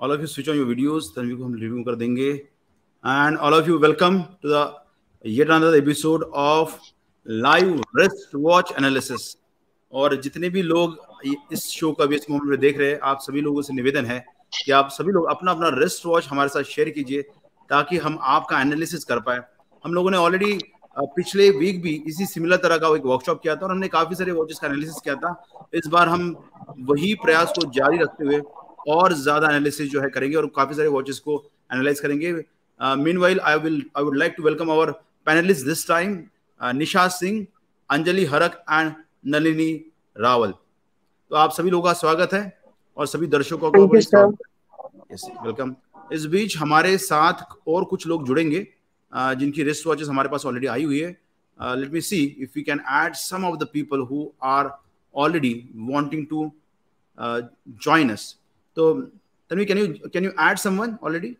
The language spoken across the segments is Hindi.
All of you switch on your videos Tanvi को हम रिव्यू कर देंगे। And all of you welcome to the yet another episode of live wrist watch analysis और जितने भी लोग इस शो का भी इस मोमेंट में देख रहे हैं, आप सभी लोगों से निवेदन है कि आप सभी लोग अपना अपना रिस्ट वॉच हमारे साथ शेयर कीजिए, ताकि हम आपका एनालिसिस कर पाए। हम लोगों ने ऑलरेडी पिछले वीक भी इसी सिमिलर तरह का एक वर्कशॉप किया था और हमने काफ़ी सारे वॉचेस का एनालिसिस किया था। इस बार हम वही प्रयास को जारी रखते हुए और ज़्यादा एनालिसिस जो है करेंगे और काफ़ी सारे वॉचेस को एनालाइज करेंगे। Meanwhile I will I would like to welcome our panellist this time Nisha Singh Anjali Harak and Nalini Rawal तो आप सभी लोगों का स्वागत है और सभी दर्शकों को वेलकम इस बीच हमारे साथ और कुछ लोग जुड़ेंगे uh, जिनकी रिस्ट वॉचेस हमारे पास ऑलरेडी आई हुई है। Let me see if you can add some of the people who are already wanting to join us तो Tanvi can you can you add someone already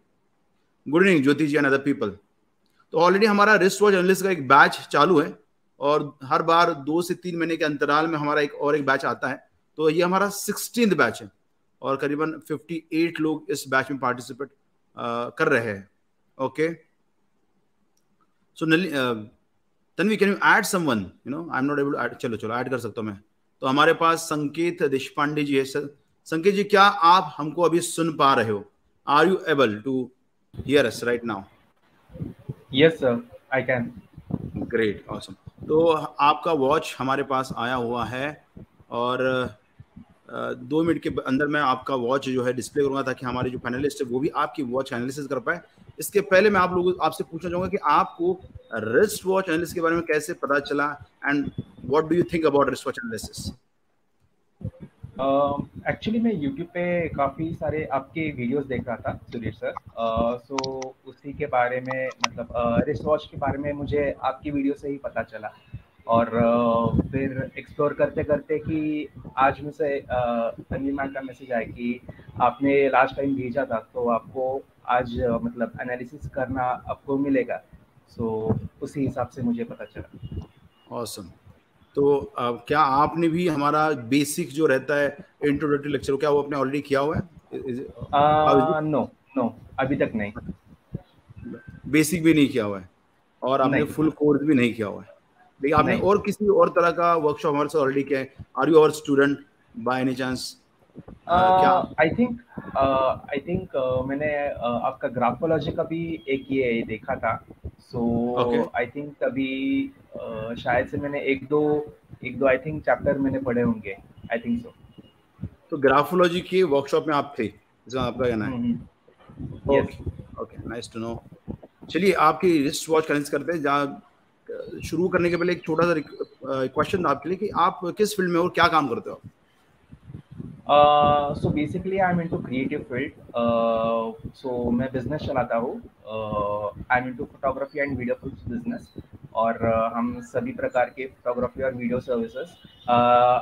good evening Jyoti ji and other people तो ऑलरेडी हमारा रिस्ट वॉच एनालिस्ट का एक बैच चालू है और हर बार दो से तीन महीने के अंतराल में हमारा एक और एक बैच आता है। तो ये हमारा सिक्सटीन बैच है और करीबन 58 लोग इस बैच में पार्टिसिपेट कर रहे हैं। Okay so Tanvi can you add someone you know I am not able चलो चलो ऐड कर सकता हूँ मैं। तो हमारे पास संकेत देशपांडे जी है, सर। संकेत जी क्या आप हमको अभी सुन पा रहे हो? Are you able to hear us right now yes sir I can great awesome तो आपका वॉच हमारे पास आया हुआ है और दो मिनट के अंदर मैं आपका वॉच जो है डिस्प्ले करूँगा ताकि हमारे जो पैनलिस्ट है वो भी आपकी वॉच एनालिसिस कर पाए। इसके पहले मैं आप लोगों आपसे पूछना चाहूँगा कि आपको रिस्ट वॉच एनालिसिस के बारे में कैसे पता चला? And what do you think about wrist watch analysis actually uh, मैं YouTube पे काफ़ी सारे आपके वीडियोस देख रहा था Sudhir sir so uh, so, उसी के बारे में मतलब रिस्ट uh, के बारे में मुझे आपकी वीडियो से ही पता चला. और uh, फिर एक्सप्लोर करते करते कि आज मुझसे तनवी मैम का मैसेज आया कि आपने लास्ट टाइम भेजा था तो आपको आज मतलब एनालिसिस करना आपको मिलेगा. सो so, उसी हिसाब से मुझे पता चला. ऑसम तो आ, क्या आपने भी हमारा बेसिक जो रहता है इंट्रोडक्टरी लेक्चर क्या वो आपने ऑलरेडी किया हुआ है? नो नो अभी तक नहीं। बेसिक भी नहीं किया हुआ है और आपने फुल कोर्स भी नहीं किया हुआ है। देखिए आपने और किसी और तरह का वर्कशॉप हमारे साथ ऑलरेडी किया है? Are you our student by any chance I think I think मैंने uh, आपका ग्राफोलॉजी का भी एक ये देखा था। सो आई थिंक अभी uh, शायद से मैंने एक दो एक दो आई थिंक चैप्टर मैंने पढ़े होंगे। आई थिंक सो तो ग्राफोलॉजी के वर्कशॉप में आप थे इसका आपका कहना है। Okay okay nice to know चलिए आपकी रिस्ट वॉच कनेक्ट करते हैं जहाँ शुरू करने के पहले एक छोटा सा क्वेश्चन आपके लिए कि आप किस फ़ील्ड में और क्या काम करते हो? So basically I am into creative field so मैं बिज़नेस चलाता हूँ. I am into photography and video business और uh, हम सभी प्रकार के फोटोग्राफी और वीडियो सर्विसेज़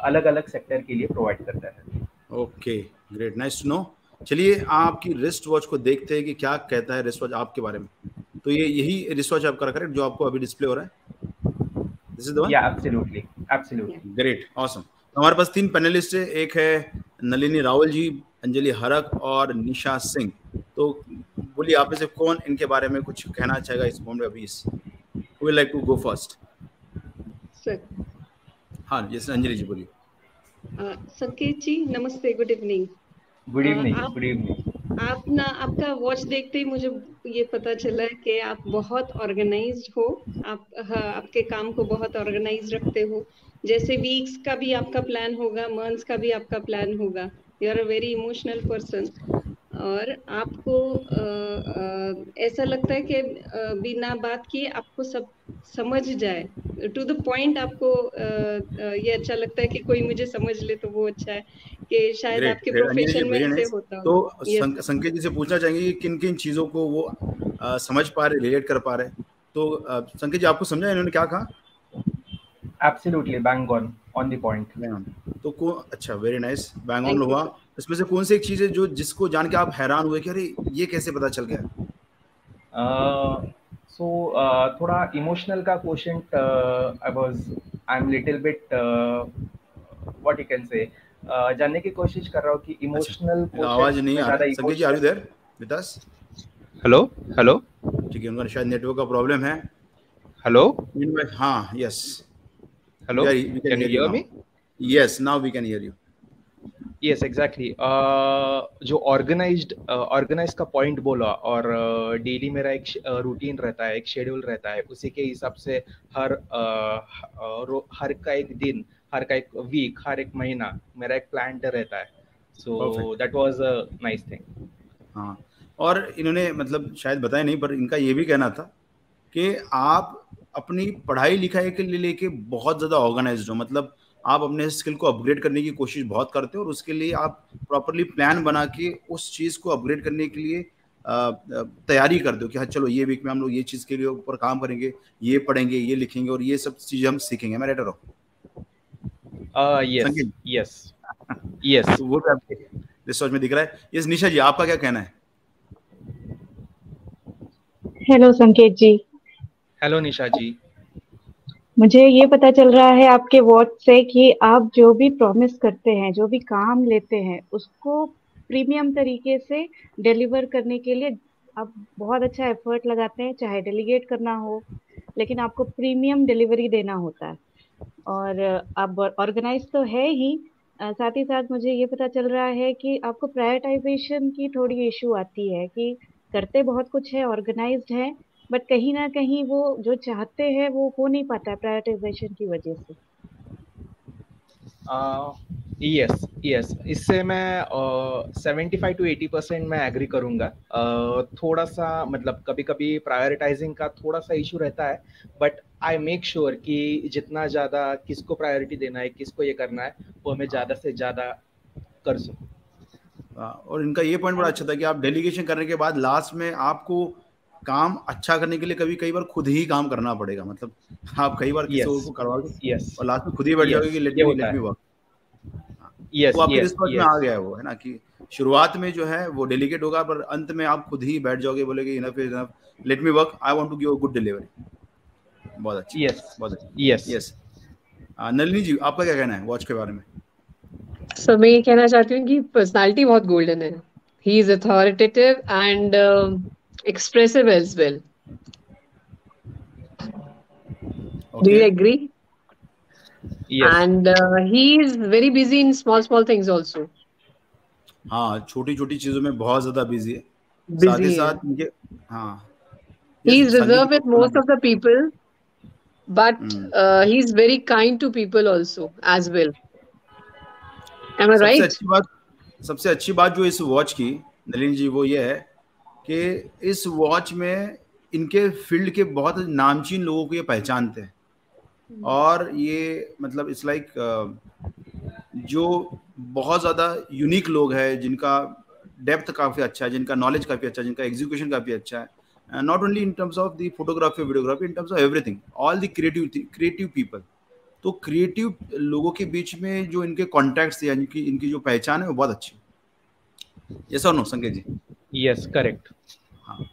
अलग अलग सेक्टर के लिए प्रोवाइड करते हैं. Okay great nice to know चलिए आपकी रिस्ट वॉच को देखते हैं कि क्या कहता है रिस्ट वॉच आपके बारे में। तो ये यही रिस्ट वॉच आपका करेक्ट जो आपको अभी डिस्प्ले हो रहा है? दिस इज़ द वन या एब्सोल्युटली एब्सोल्युटली ग्रेट ऑसम हमारे पास तीन पैनलिस्ट है. एक है नलिनी रावल जी अंजलि हरक और निशा सिंह। तो बोलिए आप में से कौन इनके बारे में कुछ कहना चाहेगा इस मोमेंट अभी we like to go first sir हाँ जैसे अंजलि जी बोलिए। संकेत जी नमस्ते good evening good evening good evening आप ना आपका वॉच देखते ही मुझे ये पता चला कि आप बहुत ऑर्गेनाइज्ड हो। आप हाँ, आपके काम को बहुत ऑर्गेनाइज रखते हो। जैसे वीक्स का भी आपका प्लान होगा मंथ्स का भी आपका प्लान होगा। You are a very emotional person और आपको आ, आ, ऐसा लगता है कि बिना बात किए आपको सब समझ जाए। टू द पॉइंट आपको आ, ये अच्छा लगता है कि कोई मुझे समझ ले तो वो अच्छा है कि शायद great, आपके प्रोफेशन में ऐसे होता तो yes. संकेत जी से पूछना चाहेंगे कि किन किन चीज़ों को वो आ, समझ पा रहे रिलेट कर पा रहे? तो संकेत जी आपको समझा इन्होंने क्या कहा? Absolutely bang on on the point तो को अच्छा वेरी नाइस बैंग ऑन हुआ। इसमें से कौन सी एक चीज़ है जो जिसको जान के आप हैरान हुए कि अरे ये कैसे पता चल गया? सो uh, uh, थोड़ा इमोशनल का question I was I am little bit what you can say जानने की कोशिश कर रहा हूँ कि इमोशनल अच्छा, आवाज़ नहीं आ रहा। Sangeet ji are you there with us hello hello ठीक है उनका शायद नेटवर्क का प्रॉब्लम है। हेलो हाँ yes hello can you hear me yes now we can hear you yes exactly जो ऑर्गेनाइज्ड ऑर्गेनाइज का पॉइंट बोला और डेली uh, मेरा एक रूटीन uh, रहता है एक शेड्यूल रहता है उसी के हिसाब से हर uh, हर का एक दिन हर का एक वीक हर एक महीना मेरा एक प्लान रहता है। So that was a nice thing हाँ और इन्होंने मतलब शायद बताया नहीं पर इनका ये भी कहना था कि आप अपनी पढ़ाई लिखाई के लिए लेके बहुत ज़्यादा ऑर्गेनाइज हो। मतलब आप अपने स्किल को अपग्रेड करने की कोशिश बहुत करते हो और उसके लिए आप प्रॉपरली प्लान बना के उस चीज़ को अपग्रेड करने के लिए तैयारी कर दो कि हाँ चलो ये वीक में हम लोग ये चीज़ के लिए ऊपर काम करेंगे ये पढ़ेंगे ये लिखेंगे और ये सब चीज़ें हम सीखेंगे। मैं राइटर हूँ यस यस यस वो तो आपके सोच में दिख रहा है। यस निशा जी आपका क्या कहना है? हेलो संकेत जी। हेलो निशा जी मुझे ये पता चल रहा है आपके वॉट से कि आप जो भी प्रॉमिस करते हैं, जो भी काम लेते हैं, उसको प्रीमियम तरीके से डिलीवर करने के लिए आप बहुत अच्छा एफर्ट लगाते हैं, चाहे डेलीगेट करना हो, लेकिन आपको प्रीमियम डिलीवरी देना होता है। और आप ऑर्गेनाइज तो है ही। साथ ही साथ मुझे ये पता चल रहा है कि आपको प्रायोरिटाइजेशन की थोड़ी इशू आती है कि करते बहुत कुछ है ऑर्गेनाइज्ड है बट कहीं ना कहीं वो जो चाहते हैं वो हो नहीं पाता है प्रायोरिटाइजेशन की वजह से। यस यस इससे मैं seventy five to eighty percent मैं एग्री करूँगा। Uh, थोड़ा सा मतलब कभी कभी प्रायोरिटाइजिंग का थोड़ा सा इशू रहता है बट आई मेक श्योर कि जितना ज़्यादा किसको प्रायोरिटी देना है किसको ये करना है वो हमें ज़्यादा से ज़्यादा कर सकूँ। और इनका ये पॉइंट बड़ा अच्छा था कि आप डेलीगेशन करने के बाद लास्ट में आपको काम अच्छा करने के लिए कभी कई बार खुद ही काम करना पड़ेगा मतलब आप कई बार किसी yes. को करवा yes. और लास्ट में खुद ही बैठ जाओगे कि let me let me work yes वो आपके रिस्पॉन्स में आ गया है वो है ना कि शुरुआत में जो है वो डेलीगेट होगा पर अंत में आप खुद ही बैठ जाओगे बोलेगे enough is enough let me work I want to give a good delivery बहुत अच्छा। यस बहुत अच्छा। यस यस नलिनी जी आपका क्या कहना है वॉच के बारे में? सो मैं ये कहना चाहती हूँ कि पर्सनालिटी बहुत गोल्डन है। He is authoritative and expressive as well. Okay. Do you agree? Yes. And uh, he is very busy in small small things also. हाँ छोटी छोटी चीजों में बहुत ज्यादा बिजी है साथ ही साथ मुझे हाँ he is reserved with most of the people but mm. uh, he is very kind to people also as well am i right सबसे अच्छी बात सबसे अच्छी बात जो इस वॉच की नलिन जी वो ये है कि इस वॉच में इनके फ़ील्ड के बहुत नामचीन लोगों को ये पहचानते हैं। और ये मतलब इट्स लाइक जो बहुत ज़्यादा यूनिक लोग हैं, जिनका डेप्थ काफ़ी अच्छा है, जिनका नॉलेज काफ़ी अच्छा है, जिनका एग्जीक्यूशन काफ़ी अच्छा है not only in terms of the photography videography in terms of everything all the creative creative people तो क्रिएटिव लोगों के बीच में जो इनके कॉन्टैक्ट्स या इनकी इनकी जो पहचान है, वो बहुत अच्छी ये सर नो संकेत जी? यस करेक्ट हाँ।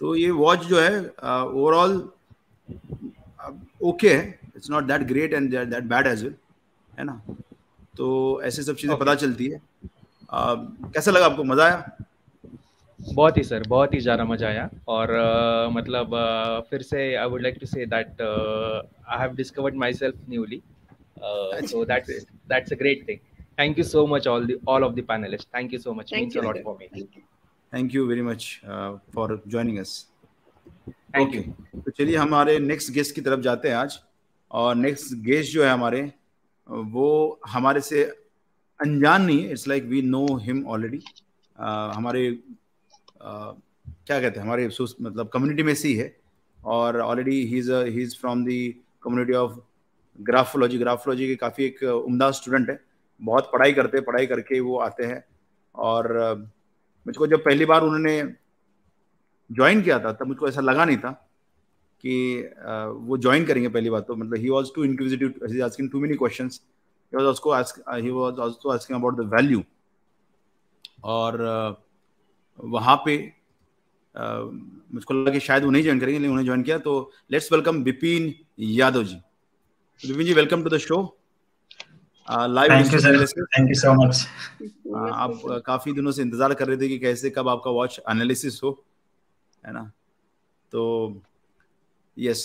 तो ये वॉच जो है ओवरऑल ओके है। It's not that great and that bad as well है ना? तो ऐसे सब चीज़ें okay. पता चलती है। uh, कैसा लगा आपको? मज़ा आया? बहुत ही सर बहुत ही ज़्यादा मज़ा आया। और uh, मतलब uh, फिर से I would like to say that I have discovered myself newly so that's that's a great thing thank you so much all the all of the panellist thank you so much means a lot for me thank you very much for joining us okay तो चलिए हमारे नेक्स्ट गेस्ट की तरफ़ जाते हैं आज। और नेक्स्ट गेस्ट जो है हमारे वो हमारे से अनजान नहीं है। It's like we know him already हमारे uh, क्या कहते हैं? हमारे मतलब कम्युनिटी में से ही है। और already he is he is from the community of graphology graphology के काफ़ी एक उमदा स्टूडेंट है। बहुत पढ़ाई करते हैं पढ़ाई करके वो आते हैं। और uh, मुझको जब पहली बार उन्होंने ज्वाइन किया था, तब मुझको ऐसा लगा नहीं था कि वो ज्वाइन करेंगे पहली बार। तो मतलब he was too inquisitive asking too many asking about the value और वहाँ पे मुझको लगा कि शायद वो नहीं ज्वाइन करेंगे, लेकिन उन्हें ज्वाइन किया। तो let's welcome Bipin Yadav ji. Bipin ji welcome to the show live thank you sir thank you so much आप काफ़ी दिनों से इंतज़ार कर रहे थे कि कैसे कब आपका वॉच एनालिसिस हो है ना? तो यस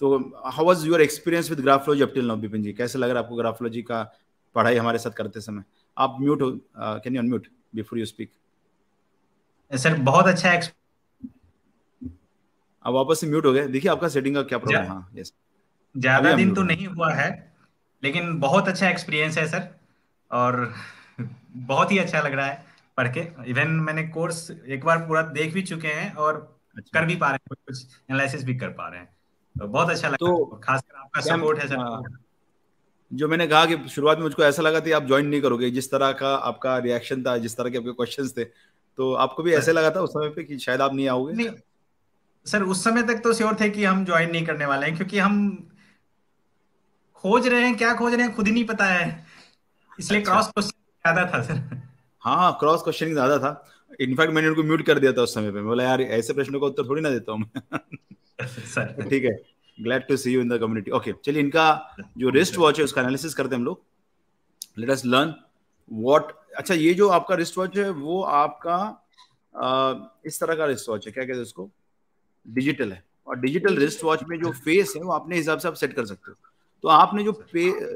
तो how was your experience with graphology up till now Bipin ji कैसे लग रहा है आपको ग्राफोलॉजी का पढ़ाई हमारे साथ करते समय? आप म्यूट हो can you unmute before you speak sir बहुत अच्छा अब वापस से म्यूट हो गए? देखिए आपका सेटिंग का क्या प्रॉब्लम है? हाँ यस ज़्यादा दिन तो नहीं हुआ है। लेकिन बहुत अच्छा एक्सपीरियंस है सर और बहुत ही अच्छा लग रहा है पढ़ के. इवन मैंने कोर्स एक बार पूरा देख भी चुके हैं और अच्छा। कर भी पा रहे हैं कुछ एनालिसिस भी कर पा रहे हैं. तो बहुत अच्छा लगा. तो खासकर आपका सपोर्ट है सर हाँ। जो मैंने कहा कि शुरुआत में मुझको ऐसा लगा था आप ज्वाइन नहीं करोगे जिस तरह का आपका रिएक्शन था जिस तरह के आपके क्वेश्चन थे तो आपको भी ऐसे लगा था उस समय पे कि शायद आप नहीं आओगे? नहीं। सर उस समय तक तो श्योर थे कि हम ज्वाइन नहीं करने वाले हैं क्योंकि हम खोज रहे हैं क्या खोज रहे हैं खुद ही नहीं पता है। इसलिए अच्छा। क्रॉस क्वेश्चन ज़्यादा था सर हाँ हाँ क्रॉस क्वेश्चन ज़्यादा था। इनफैक्ट मैंने उनको म्यूट कर दिया था उस समय पे। बोला यार ऐसे प्रश्नों का उत्तर थोड़ी ना देता हूँ सर ठीक है। Glad to see you in the community okay चलिए इनका जो रिस्ट वॉच है उसका एनालिसिस करते हैं हम लोग। लेट अस लर्न व्हाट अच्छा ये जो आपका रिस्ट वॉच है वो आपका आ, इस तरह का रिस्ट वॉच है। क्या कहते हैं उसको? डिजिटल है। और डिजिटल रिस्ट वॉच में जो फेस है वो अपने हिसाब से आप सेट कर सकते हो। तो आपने जो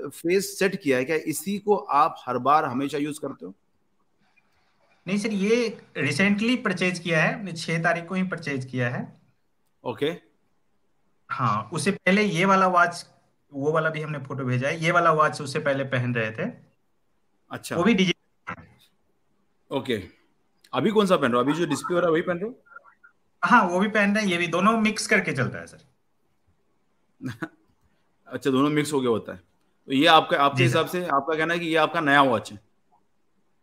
फेस सेट किया है क्या इसी को आप हर बार हमेशा यूज़ करते हो? नहीं सर ये रिसेंटली परचेज किया है छह तारीख को ही परचेज किया है। ओके। okay. हाँ उससे पहले ये वाला वॉच वो वाला भी हमने फ़ोटो भेजा है ये वाला वॉच उससे पहले पहन रहे थे। अच्छा। वो भी डिजिटल ओके। okay. अभी कौन सा पहन रहे हो? अभी जो डिस्प्ले हो रहा है वही पहन रहे हो? हाँ वो भी पहन रहे हैं ये भी दोनों मिक्स करके चलता है सर। अच्छा दोनों मिक्स हो गया होता है। तो ये आपका आपके हिसाब से आपका कहना है कि ये आपका नया वॉच है?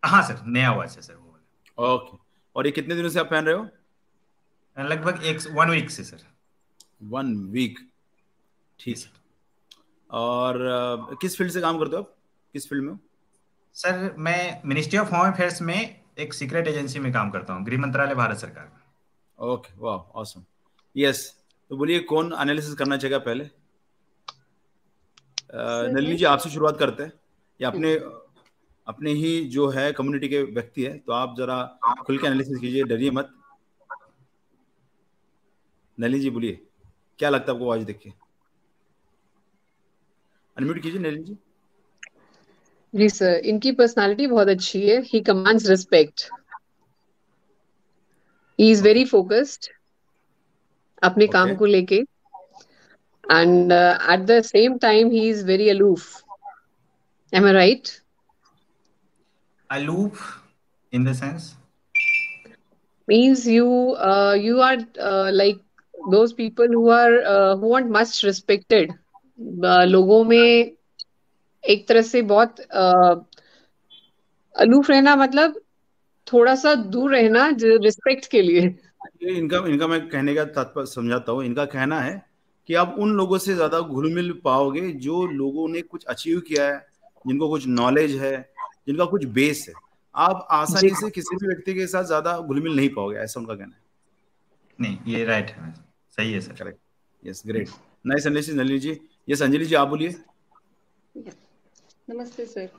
हाँ सर नया वॉच है सर वो ओके और ये कितने दिनों से आप पहन रहे हो? लगभग एक वन वीक से सर। वन वीक ठीक। है और किस फ़ील्ड से काम करते हो आप? किस फ़ील्ड में सर मैं मिनिस्ट्री ऑफ़ होम अफेयर्स में एक सीक्रेट एजेंसी में काम करता हूँ गृह मंत्रालय भारत सरकार में। ओके वाह ऑसम यस तो बोलिए कौन एनालिसिस करना चाहेगा पहले? नलिनी जी आपसे शुरुआत करते हैं। या अपने अपने ही जो है कम्युनिटी के व्यक्ति है तो आप जरा खुल के एनालिसिस कीजिए डरिए मत। नलिनी जी बोलिए क्या लगता है आपको आवाज़ देख के अनम्यूट कीजिए नलिनी जी। जी सर इनकी पर्सनालिटी बहुत अच्छी है। He commands respect he is very focused अपने okay. काम को लेके। And uh, at the same time he is very aloof am i right aloof in the sense means you uh, you are uh, like those people who are uh, who aren't much respected uh, लोगों में एक तरह से बहुत अलूफ रहना मतलब थोड़ा सा दूर रहना रिस्पेक्ट के लिए इनका इनका मैं कहने का तात्पर्य समझाता हूँ इनका कहना है कि आप उन लोगों से ज़्यादा घुल मिल पाओगे जो लोगों ने कुछ अचीव किया है जिनको कुछ नॉलेज है जिनका कुछ बेस है। आप आसानी से किसी भी व्यक्ति के साथ ज़्यादा घुल मिल नहीं पाओगे ऐसा उनका कहना है। नहीं ये राइट है सही है sir. Correct yes great nice analysis Nalini ji yes Anjali ji आप बोलिए। नमस्ते सर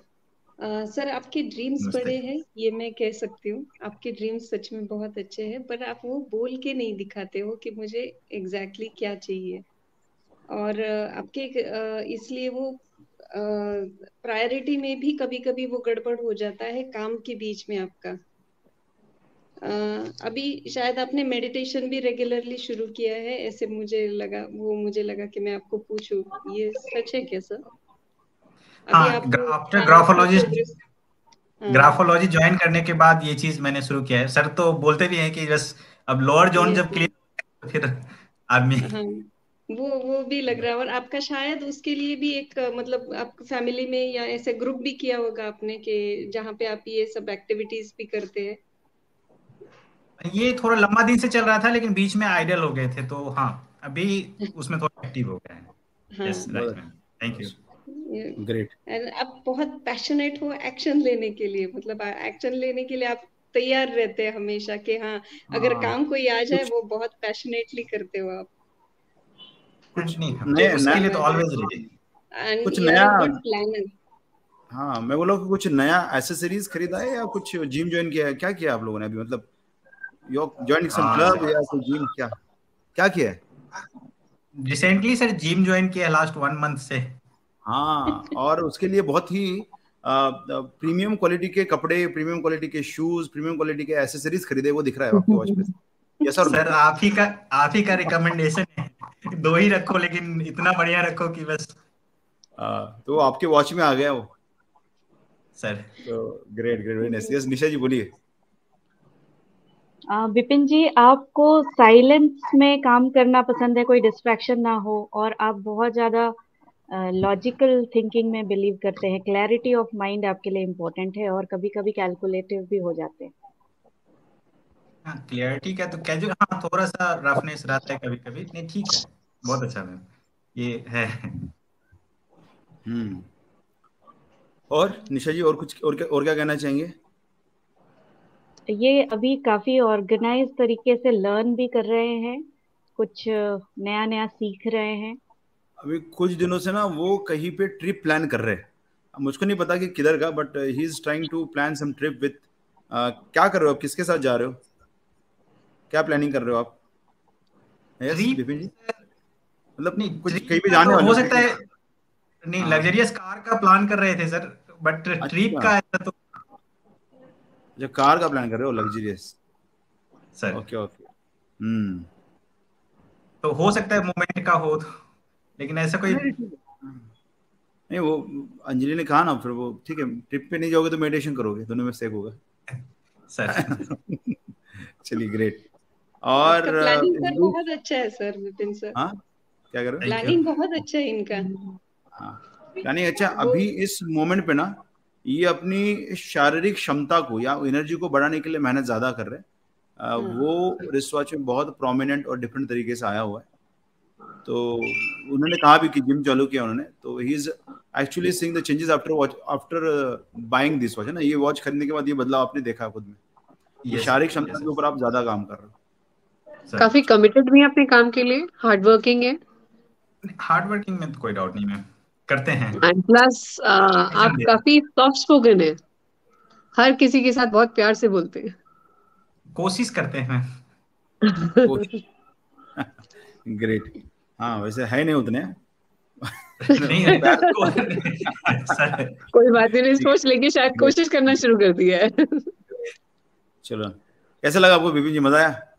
Uh, सर आपके ड्रीम्स बड़े हैं ये मैं कह सकती हूँ। आपके ड्रीम्स सच में बहुत अच्छे हैं पर आप वो बोल के नहीं दिखाते हो कि मुझे एग्जैक्टली exactly क्या चाहिए। और आपके इसलिए वो प्रायोरिटी में भी कभी कभी वो गड़बड़ हो जाता है काम के बीच में आपका। अभी शायद आपने मेडिटेशन भी रेगुलरली शुरू किया है ऐसे मुझे लगा वो मुझे लगा कि मैं आपको पूछूँ। ये सच है क्या sir? After graphologist graphology join करने के बाद ये चीज़ मैंने शुरू किया है। सर तो बोलते भी हैं कि बस अब लोअर जोन जब क्लियर फिर आदमी हाँ। वो वो भी लग रहा है। और आपका शायद उसके लिए भी एक मतलब आप फैमिली में या ऐसे ग्रुप भी किया होगा आपने कि जहाँ पे आप ये सब एक्टिविटीज़ भी करते हैं? ये थोड़ा लंबा दिन से चल रहा था लेकिन बीच में आइडियल हो गए थे तो हाँ अभी उसमें थोड़ा एक्टिव हो गए हैं। थैंक यू ग्रेट एंड आप बहुत पैशनेट हो एक्शन लेने के लिए मतलब एक्शन लेने के लिए आप तैयार रहते हैं हमेशा कि हाँ अगर हाँ, काम कोई आ जाए वो बहुत पैशनेटली करते हो आप। कुछ नहीं नए उसके लिए तो ऑलवेज रेडी कुछ नया हाँ मैं बोला कुछ नया एसेसरीज खरीदा है या कुछ जिम ज्वाइन किया है? क्या किया आप लोगों ने अभी? मतलब ज्वाइन सम क्लब या कोई जिम क्या? क्या किया है? रिसेंटली सर जिम ज्वाइन किया लास्ट वन मंथ से। हाँ और उसके लिए बहुत ही प्रीमियम क्वालिटी के कपड़े प्रीमियम क्वालिटी के शूज़ प्रीमियम क्वालिटी के एसेसरीज खरीदे वो दिख रहा है आपके वॉच पे। यस सर आप ही का आप ही का रिकमेंडेशन है। दो ही रखो लेकिन इतना बढ़िया रखो कि बस। आ, तो आपके वॉच में आ गया वो। सर। तो great great very nice yes Nisha ji बोलिए। विपिन जी आपको साइलेंस में काम करना पसंद है कोई डिस्ट्रैक्शन ना हो और आप बहुत ज़्यादा लॉजिकल थिंकिंग में बिलीव करते हैं। क्लैरिटी ऑफ़ माइंड आपके लिए इम्पोर्टेंट है और कभी कभी कैलकुलेटिव भी हो जाते हैं। हाँ क्लियरिटी का तो कैजुअल हाँ थोड़ा सा रफनेस रहता है कभी कभी नहीं ठीक है। बहुत अच्छा मैम। ये है। हम्म। और निशा जी और कुछ और क्या और क्या कहना चाहेंगे? ये अभी काफ़ी ऑर्गेनाइज तरीके से लर्न भी कर रहे हैं कुछ नया नया सीख रहे हैं। अभी कुछ दिनों से ना वो कहीं पे ट्रिप प्लान कर रहे हैं। मुझको नहीं पता कि किधर का but he is trying to plan some trip with क्या कर रहे हो आप? किसके साथ जा रहे हो? क्या प्लानिंग कर रहे हो आप? Yes, विपिन जी? मतलब नहीं कुछ कहीं पे जाने वाले हो सकता है नहीं लग्जरियस कार का प्लान कर रहे थे सर बट ट्रिप का ऐसा तो जो कार का प्लान कर रहे हो luxurious sir okay okay hmm. तो हो सकता है मोमेंट का हो तो लेकिन ऐसा कोई नहीं वो अंजलि ने कहा ना फिर वो ठीक है ट्रिप पे नहीं जाओगे तो मेडिटेशन करोगे दोनों में से एक होगा। सर चलिए ग्रेट और प्लानिंग सर बहुत अच्छा है सर विपिन सर हाँ? क्या कर? रहे हो प्लानिंग बहुत अच्छा है इनका। हाँ। प्लानिंग अच्छा अभी इस मोमेंट पे ना ये अपनी शारीरिक क्षमता को या एनर्जी को बढ़ाने के लिए मेहनत ज़्यादा कर रहे हैं। वो रिसर्च में बहुत प्रोमिनेंट और डिफरेंट तरीके से आया हुआ है। तो उन्होंने कहा भी कि जिम चालू किया उन्होंने तो he is actually seeing the changes after watch after buying this watch है ना? ये वॉच खरीदने के बाद ये बदलाव आपने देखा खुद में? ये शारीरिक क्षमता के ऊपर आप ज़्यादा काम कर रहे हो। काफ़ी कमिटेड भी है अपने काम के लिए हार्ड वर्किंग है। हार्ड वर्किंग में तो कोई डाउट नहीं मैम करते हैं। एंड प्लस आप काफ़ी सॉफ्ट स्पोकन है। हर किसी के साथ बहुत प्यार से बोलते हैं। कोशिश करते हैं। ग्रेट हाँ वैसे है नहीं उतने। नहीं है। कोई बात नहीं सोच लेके शायद कोशिश करना शुरू कर दिया है। चलो। कैसा लगा आपको बिपिन जी? मज़ा आया?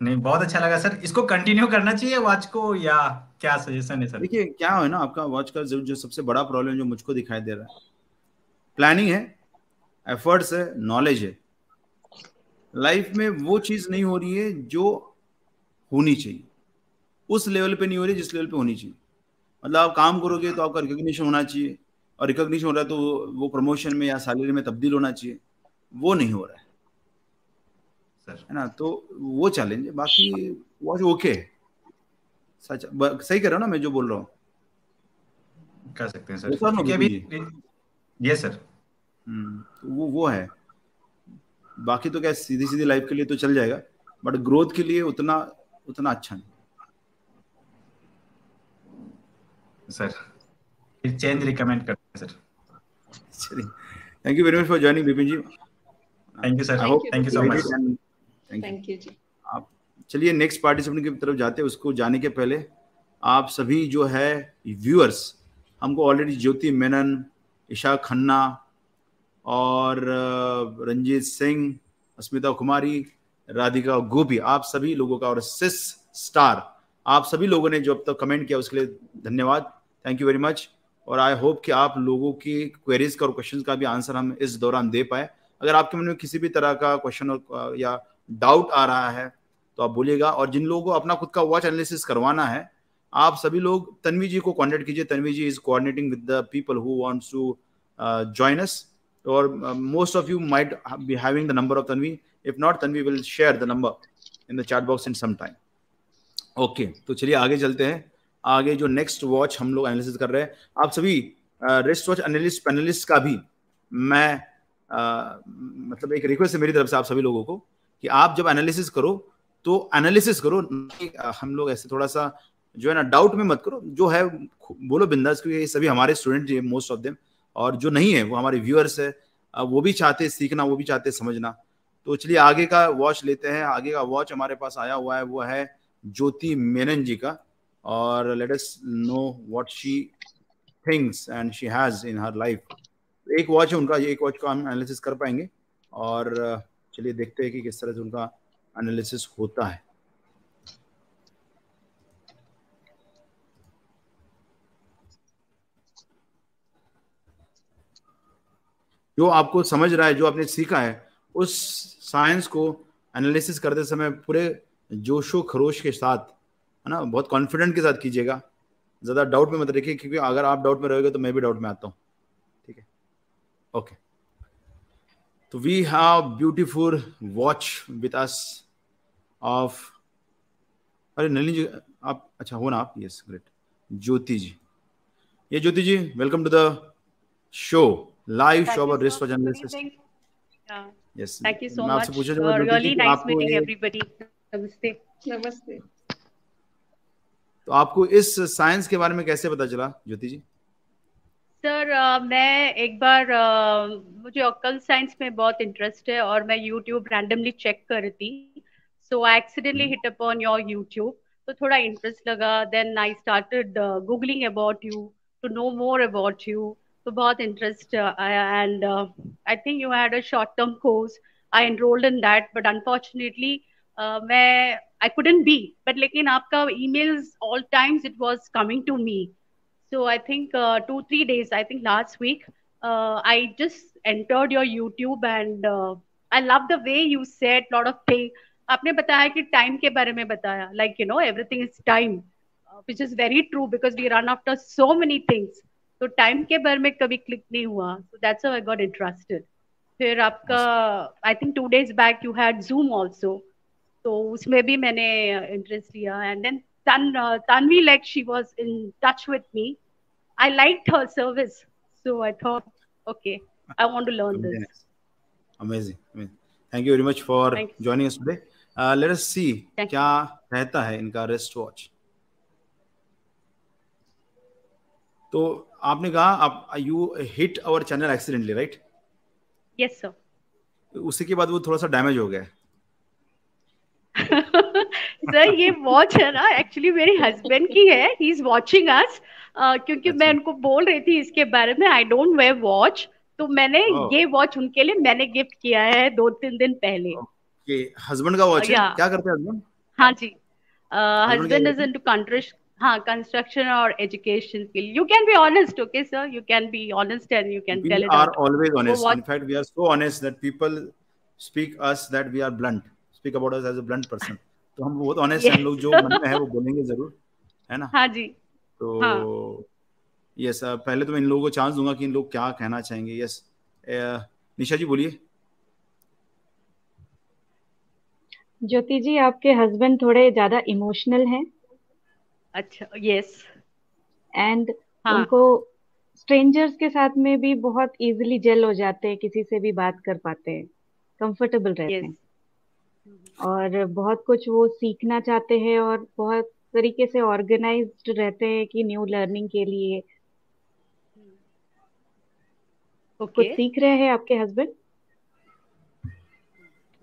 नहीं बहुत अच्छा लगा सर। इसको कंटिन्यू करना चाहिए वॉच को या क्या सजेशन है सर? देखिए क्या है ना आपका वॉच का जो, सबसे बड़ा प्रॉब्लम जो मुझको दिखाई दे रहा है। प्लानिंग है एफर्ट्स है नॉलेज है। लाइफ में वो चीज़ नहीं हो रही है जो होनी चाहिए। उस लेवल पे नहीं हो रही जिस लेवल पे होनी चाहिए। मतलब आप काम करोगे तो आपका रिकॉग्निशन होना चाहिए और रिकॉग्निशन हो रहा है तो वो प्रमोशन में या सैलरी में तब्दील होना चाहिए। वो नहीं हो रहा है। है ना? तो वो चैलेंज है। बाकी वॉच ओके सच सही कर रहा हूँ ना मैं जो बोल रहा हूँ? कर सकते हैं सर। क्योंकि अभी यस सर तो वो वो है। बाकी तो क्या सीधी सीधी लाइफ के लिए तो चल जाएगा बट ग्रोथ के लिए उतना उतना अच्छा नहीं। सर फिर चेंज रिकमेंड करते हैं सर चलिए thank you very much for joining Vipin ji thank you sir thank you so much thank you जी। आप चलिए नेक्स्ट पार्टिसिपेंट की तरफ़ जाते हैं उसको जाने के पहले आप सभी जो है व्यूअर्स हमको ऑलरेडी ज्योति मेनन ईशा खन्ना और रंजीत सिंह अस्मिता कुमारी राधिका गोपी आप सभी लोगों का और सिस स्टार आप सभी लोगों ने जो अब तक कमेंट किया उसके लिए धन्यवाद। थैंक यू वेरी मच और आई होप कि आप लोगों की क्वेरीज का और क्वेश्चन का भी आंसर हम इस दौरान दे पाए। अगर आपके मन में किसी भी तरह का क्वेश्चन या डाउट आ रहा है तो आप बोलिएगा और जिन लोगों को अपना खुद का वॉच एनालिसिस करवाना है आप सभी लोग तन्वी जी को कॉन्टेक्ट कीजिए। Tanvi ji is coordinating with the people who wants to join us और most of you might be having the number of Tanvi. If not Tanvi will share the number in the chat box in some time okay तो चलिए आगे चलते हैं। आगे जो नेक्स्ट वॉच हम लोग एनालिसिस कर रहे हैं। आप सभी रिस्ट वॉच एनालिस्ट पैनलिस्ट का भी मैं आ, मतलब एक रिक्वेस्ट है मेरी तरफ़ से आप सभी लोगों को। कि आप जब एनालिसिस करो तो एनालिसिस करो हम लोग ऐसे थोड़ा सा जो है ना डाउट में मत करो। जो है बोलो बिंदास, क्योंकि सभी हमारे स्टूडेंट मोस्ट ऑफ़ देम और जो नहीं है, वो हमारे व्यूअर्स है। वो भी चाहते सीखना, वो भी चाहते समझना। तो चलिए, आगे का वॉच लेते हैं। आगे का वॉच हमारे पास आया हुआ है, वो है ज्योति मेनन जी का, और let us know what she things and she has in her life एक वॉच है उनका एक वॉच का हम एनालिसिस कर पाएँगे, और चलिए देखते हैं कि किस तरह से उनका एनालिसिस होता है। जो आपको समझ रहा है, जो आपने सीखा है, उस साइंस को एनालिसिस करते समय पूरे जोशो खरोश के साथ, है ना, बहुत कॉन्फिडेंट के साथ कीजिएगा। ज़्यादा डाउट में मत रखिए, क्योंकि अगर आप डाउट में रहोगे तो मैं भी डाउट में आता हूँ। ठीक है? ओके तो we have beautiful watch with us of अरे नलिन जी आप अच्छा हो ना आप? Yes great Jyoti ji. ये Jyoti ji welcome to the show live show of risk for journalist yes मैं आपसे पूछा जाऊँगा रियली नाइस मीटिंग एवरीबॉडी तो आपको इस साइंस के बारे में कैसे पता चला ज्योति जी? सर uh, मैं एक बार uh, मुझे ऑकल साइंस में बहुत इंटरेस्ट है और मैं यूट्यूब रैंडमली चेक कर रही थी। So I accidentally hit upon your YouTube तो थोड़ा इंटरेस्ट लगा। Then I started googling about you to know more about you तो बहुत इंटरेस्ट आया and I think you had a short term course I enrolled in that but unfortunately मैं आई कुडंट बी बट लेकिन आपका emails all times it was coming to me so i think uh, two three days i think last week uh, i just entered your youtube and uh, i love the way you said lot of things आपने बताया कि टाइम के बारे में बताया like you know everything is time which is very true because we run after so many things तो टाइम के बारे में कभी क्लिक नहीं हुआ so that's I got interested फिर आपका I think two days back you had zoom also तो उसमें भी मैंने इंटरेस्ट लिया. एंड देन तन Tanvi like she was in touch with me I liked her service so I thought okay I want to learn this amazing this. amazing. Amazing. thank you very much for joining us today. Uh, let us see क्या रहता है इनका रेस्ट वॉच तो आपने कहा आप you hit our channel accidentally right yes sir उसी के बाद वो थोड़ा सा डैमेज हो गया सर ये वॉच है ना एक्चुअली मेरे हस्बैंड की है ही इज़ वॉचिंग अस क्योंकि मैं उनको बोल रही थी इसके बारे में आई डोंट वेयर वॉच तो मैंने ये वॉच उनके लिए मैंने गिफ्ट किया है दो तीन दिन पहले। ओके हस्बैंड का वॉच है? क्या करते हैं हस्बैंड हाँ जी। हस्बैंड इज़ इनटू कंट्री हाँ कंस्ट्रक्शन और एजुकेशन के लिए। You can be honest okay sir you can be honest and you can tell it are always honest in fact we are so honest that people speak us that we are blunt speak about us as a blunt person तो हम बहुत ऑनेस्ट yes. हैं लोग जो मन में है वो बोलेंगे ज़रूर है ना हाँ जी तो हाँ. यस पहले तो मैं इन लोगों को चांस दूँगा कि इन लोग क्या कहना चाहेंगे यस निशा जी बोलिए ज्योति जी आपके हस्बैंड थोड़े ज़्यादा इमोशनल हैं अच्छा यस एंड हाँ. उनको स्ट्रेंजर्स के साथ में भी बहुत इजीली जेल हो जाते हैं किसी से भी बात कर पाते हैं कंफर्टेबल रहते yes. हैं और बहुत कुछ वो सीखना चाहते हैं और बहुत तरीके से ऑर्गेनाइज्ड रहते हैं कि न्यू लर्निंग के लिए okay. कुछ सीख रहे हैं आपके हस्बैंड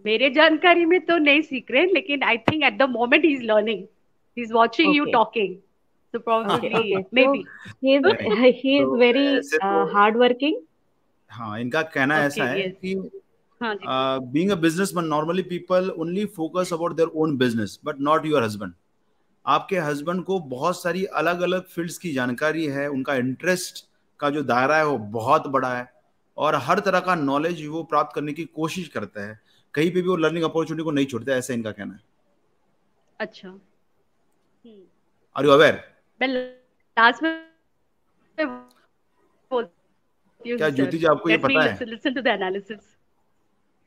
मेरे जानकारी में तो नहीं सीख रहे लेकिन I think at the moment he is learning He's watching okay. you talking. So probably okay. maybe. So he is he is very uh, hardworking. हाँ इनका कहना okay, ऐसा है yes. कि being a businessman normally people only focus about their own business but not your husband. आपके हस्बैंड को बहुत सारी अलग अलग फील्ड्स की जानकारी है उनका इंटरेस्ट का जो दायरा है वो बहुत बड़ा है और हर तरह का नॉलेज वो प्राप्त करने की कोशिश करता है। कहीं पे भी वो लर्निंग अपॉर्चुनिटी को नहीं छोड़ता ऐसा इनका कहना है। अच्छा। आर यू अवेयर लास्ट में क्या ज्योति जी आपको ये पता है लिसन टू द एनालिसिस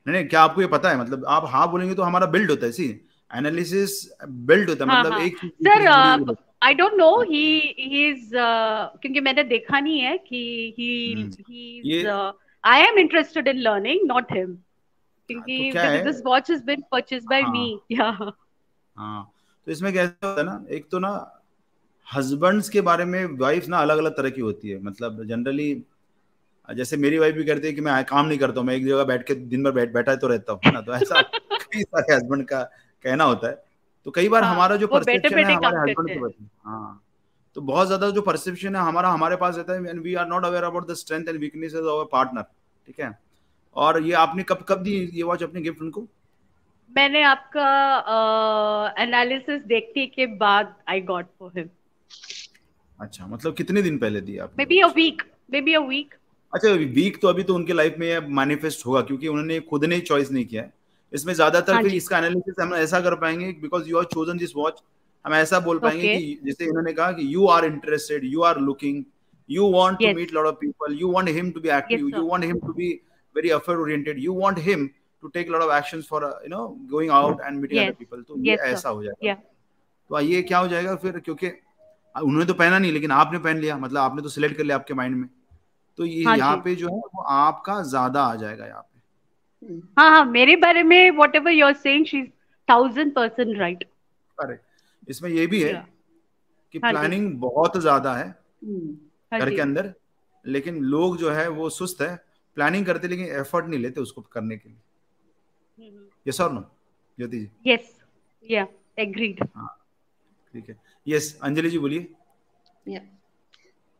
नहीं नहीं क्या आपको ये पता है? मतलब आप हाँ बोलेंगे तो हमारा बिल्ड होता है सी एनालिसिस बिल्ड होता है हाँ, मतलब हाँ. एक sir I don't know he. He is क्योंकि मैंने देखा नहीं है कि he he is I am interested in learning not him क्योंकि this watch has been purchased by me या हाँ। तो इसमें कैसा होता है ना एक तो ना हस्बैंड्स के बारे में वाइफ ना अलग अलग तरह की होती है। मतलब जनरली जैसे मेरी वाइफ भी कहती है कि मैं काम नहीं करता हूँ मैं एक जगह बैठ के दिन भर बैठ बैठा तो रहता हूँ ना? तो ऐसा कई सारे हस्बैंड का कहना होता है। तो कई बार हाँ, हमारा जो परसेप्शन है हमारे हस्बैंड के हैं। तो बहुत ज़्यादा जो परसेप्शन है हमारा हमारे पास रहता है and we are not aware about the strength and weaknesses of our partner ठीक है? और ये आपने कब कब दी ये वॉच अपने गिफ्ट उनको? मैंने आपका एनालिसिस देखने के बाद आई गॉट फॉर हिम अच्छा मतलब कितने दिन पहले दी आपने? Maybe a week maybe a week अच्छा वीक तो अभी तो उनके लाइफ में मैनिफेस्ट होगा क्योंकि उन्होंने खुद ने चॉइस नहीं किया है। इसमें ज़्यादातर हाँ फिर इसका एनालिसिस हम ऐसा कर पाएँगे because you are chosen this watch हम ऐसा बोल पाएँगे ओके कि जैसे इन्होंने कहा कि you are interested you are looking lot of people you want him to be yes active you sir want him to be very effort oriented you want him to take a lot of actions for uh, you know going out and meeting other people. तो ये ऐसा हो जाएगा। या तो ये क्या हो जाएगा फिर क्योंकि उन्होंने तो पहना नहीं लेकिन आपने पहन लिया मतलब आपने तो सिलेक्ट कर लिया आपके माइंड में। तो ये हाँ यहाँ पे जो है वो आपका ज़्यादा आ जाएगा यहाँ पे। हाँ हाँ मेरे बारे में whatever you are saying she thousand percent right correct इसमें ये भी है कि हाँ प्लानिंग बहुत ज़्यादा है घर हाँ घर के अंदर लेकिन लोग जो है वो सुस्त है प्लानिंग करते लेकिन एफर्ट नहीं लेते उसको करने के लिए। यस और नो ज्योति जी? यस या एग्रीड हाँ ठीक है। यस अंजलि जी बोलिए। या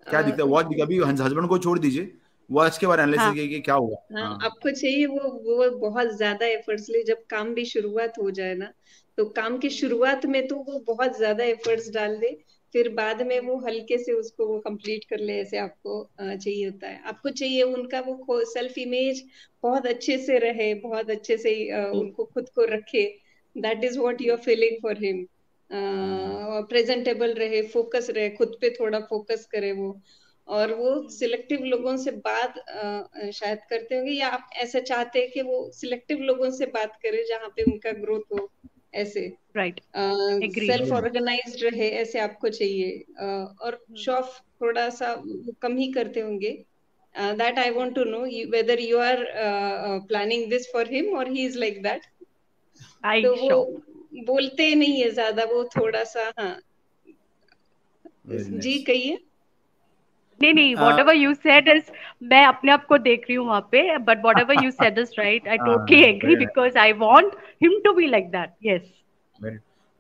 क्या दिखता है वॉच दिखा अभी हस्बैंड को छोड़ दीजिए। वॉच के बारे में हाँ। एनालिसिस कीजिए क्या हुआ। हाँ हाँ। आपको चाहिए वो वो बहुत ज़्यादा एफर्ट्स ले जब काम भी शुरुआत हो जाए ना तो काम की शुरुआत में तो वो बहुत ज़्यादा एफर्ट्स डाल दे फिर बाद में वो हल्के से उसको वो कंप्लीट कर ले ऐसे आपको चाहिए होता है। आपको चाहिए उनका वो सेल्फ इमेज बहुत अच्छे से रहे बहुत अच्छे से उनको खुद को रखे। That is what you are feeling for him presentable रहे फोकस रहे खुद पे थोड़ा फोकस करे वो। और वो सिलेक्टिव लोगों से बात शायद करते होंगे या आप ऐसा चाहते हैं कि वो सिलेक्टिव लोगों से बात करे जहाँ पे उनका ग्रोथ हो ऐसे। राइट सेल्फ ऑर्गेनाइज्ड रहे ऐसे आपको चाहिए। अ, और शो ऑफ़ थोड़ा सा कम ही करते होंगे। That I want to know whether you are planning this for him और he is like that I बोलते नहीं है ज़्यादा वो थोड़ा सा हाँ जी कहिए। नहीं नहीं whatever you said is मैं अपने आप को देख रही हूँ वहाँ पे but whatever you said is right I totally agree because I want him to be like that yes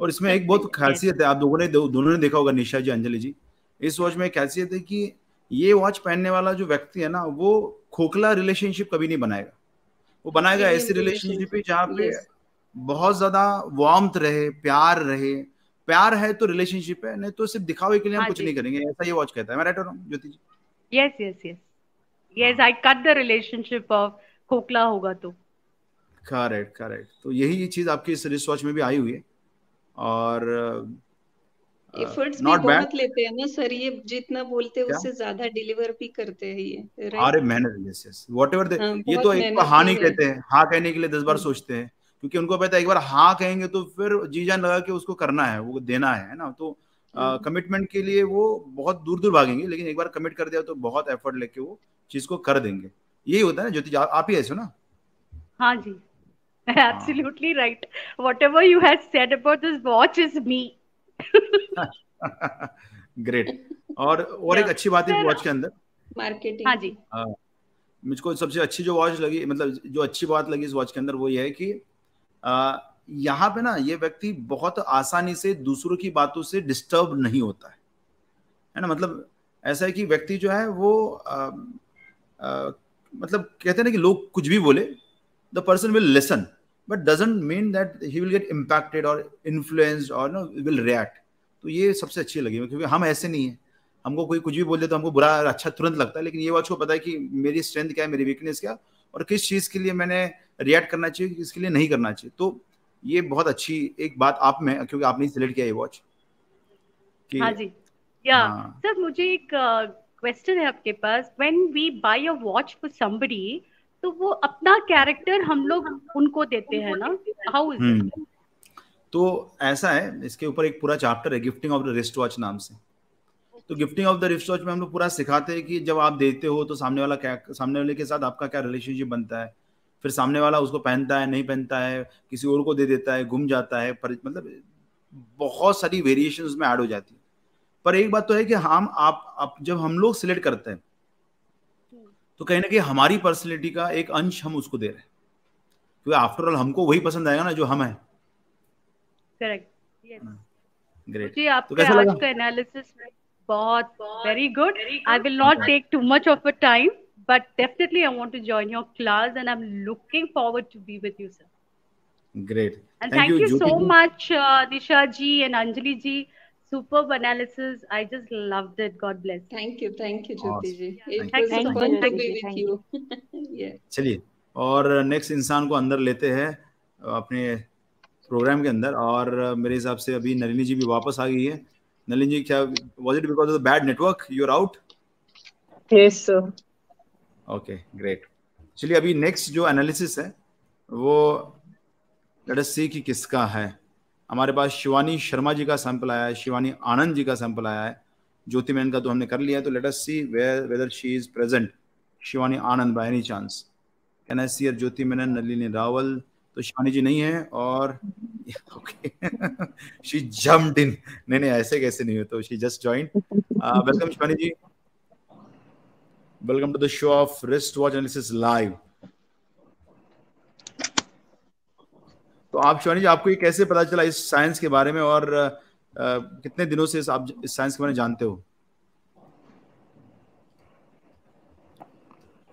और इसमें एक बहुत खासियत है आप लोगों ने दोनों ने देखा होगा निशा जी अंजलि जी। इस वॉच में खासियत है कि ये वॉच पहनने वाला जो व्यक्ति है ना वो खोखला रिलेशनशिप कभी नहीं बनाएगा। वो बनाएगा ऐसी रिलेशनशिप जहाँ पे बहुत ज़्यादा वार्मथ रहे प्यार रहे। प्यार है तो रिलेशनशिप है नहीं तो सिर्फ़ दिखावे के लिए हम हाँ कुछ नहीं करेंगे ऐसा ये वॉच कहता है। मैं राइट हो रहा हूँ Jyoti ji? Yes yes yes yes I cut the relationship of खोखला होगा तो। करेक्ट करेक्ट तो यही चीज़ आपकी इस रिस्ट वॉच में भी आई हुई है। और एफर्ट्स भी नॉट बैड बहुत लेते हैं ना सर ये जितना बोलते हैं उससे ज़्यादा डिलीवर भी करते हैं ये अरे मेहनत यस यस वॉट एवर हाँ ये तो एक हाँ नहीं कहते हैं। हाँ। कहने के लिए दस बार हम्म, सोचते हैं। क्योंकि उनको पता है एक बार हाँ कहेंगे तो फिर जी जान लगा के उसको करना है वो देना है है ना? तो हम्म, कमिटमेंट के लिए वो बहुत दूर दूर भागेंगे लेकिन एक बार कमिट कर दिया तो बहुत एफर्ट लेके वो चीज़ को कर देंगे। यही होता है ना ज्योति आप आप ही ऐसे हो ना? हाँ जी। हाँ। Absolutely right. Whatever you had said about this watch is me. Great और और एक अच्छी बात है वॉच के अंदर। मार्केटिंग हाँ जी। हाँ, मुझको सबसे अच्छी जो वॉच लगी मतलब जो अच्छी बात लगी इस वॉच के अंदर वो ये है कि यहाँ पे ना ये व्यक्ति बहुत आसानी से दूसरों की बातों से डिस्टर्ब नहीं होता है। है ना? मतलब ऐसा है कि व्यक्ति जो है वो आ, आ, मतलब कहते हैं ना कि लोग कुछ भी बोले the person will listen but doesn't mean that he will get impacted और इन्फ्लुएंस्ड और नो विल रिएक्ट तो ये सबसे अच्छी लगी क्योंकि हम ऐसे नहीं है। हमको कोई कुछ भी बोल दे तो हमको बुरा अच्छा तुरंत लगता है लेकिन ये बात को पता है कि मेरी स्ट्रेंथ क्या है मेरी वीकनेस क्या और किस चीज़ के लिए मैंने रिएक्ट करना चाहिए किसके लिए नहीं करना चाहिए। तो ये बहुत अच्छी एक बात आप में क्योंकि आपने सिलेक्ट किया ये वॉच कि हाँ जी। या हाँ। सर मुझे एक क्वेश्चन है आपके पास। When we buy a watch for somebody तो वो अपना कैरेक्टर हम लोग उनको देते हैं ना? How is hmm. तो ऐसा है इसके ऊपर एक पूरा चैप्टर है gifting of the wrist watch नाम से। तो gifting of the wrist watch में हम लोग पूरा सिखाते हैं कि जब आप देते हो तो सामने वाला क्या सामने वाले के साथ आपका क्या रिलेशनशिप बनता है। फिर सामने वाला उसको पहनता है नहीं पहनता है किसी और को दे देता है गुम जाता है पर मतलब बहुत सारी वेरिएशन उसमें ऐड हो जाती है। पर एक बात तो है कि हम आप, आप जब हम लोग सिलेक्ट करते हैं तो कहीं ना कहीं हमारी पर्सनैलिटी का एक अंश हम उसको दे रहे हैं। क्योंकि आफ्टर ऑल हमको वही पसंद आएगा ना जो हम है। करेक्ट ग्रेट तो आपका कैसा आज लगा का एनालिसिस बहुत very good I will not take too much of a time but definitely I want to join your class and I'm looking forward to be with you, sir. Great. And Thank thank, you, you, so much, uh, Nisha ji and Anjali ji. Superb analysis. I just loved it. God bless. Thank you, thank you, Jyoti ji. It Thank was you fun much. to Thank be with Thank you. yeah. चलिए और नेक्स्ट इंसान को अंदर लेते हैं अपने प्रोग्राम के अंदर और मेरे हिसाब से अभी नलिनी जी भी वापस आ गई है नलिनी जी क्या was it because of the bad network you are out Yes, sir. Okay great चलिए, अभी नेक्स्ट जो एनालिसिस है, वो लेट सी कि किसका है। हमारे पास शिवानी शर्मा जी का सैंपल आया है, शिवानी आनंद जी का सैंपल आया है। ज्योति मैन का तो हमने कर लिया है तो let us see whether she is present Shivani Anand by any chance can I see Jyoti Menon, Nalini Rawal तो शिवानी जी नहीं है और ओके शी जम्प्ड इन नहीं नहीं, ऐसे कैसे नहीं हो तो she just joined welcome Shivani ji. welcome to the show of wristwatch analysis live. तो आप शिवानी जी आपको ये कैसे पता चला इस साइंस के बारे में और आ, कितने दिनों से इस आप इस साइंस के बारे में जानते हो?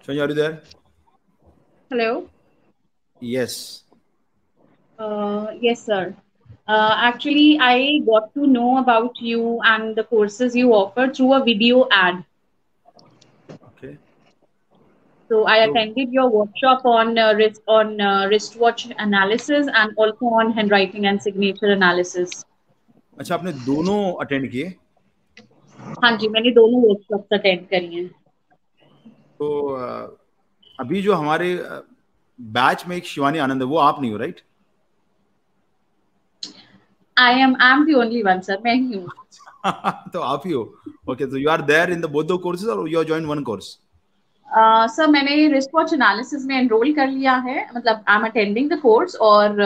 Shivani are you there hello yes yes sir actually I got to know about you and the courses you offer through a video ad So I attended your workshop on uh, wrist on uh, wristwatch analysis and also on handwriting and signature analysis. अच्छा आपने दोनों अटेंड किए? हाँ जी मैंने दोनों वर्कशॉप्स अटेंड करी हैं। तो अभी जो हमारे बैच में एक शिवानी आनंद है वो आप नहीं हो right I am I am the only one sir मैं ही हूँ। तो आप ही हो। ओके तो you are there in the both the courses और you are join one course sir मैंने रिस्पॉच एनालिसिस में एनरोल कर लिया है मतलब I am attending the course और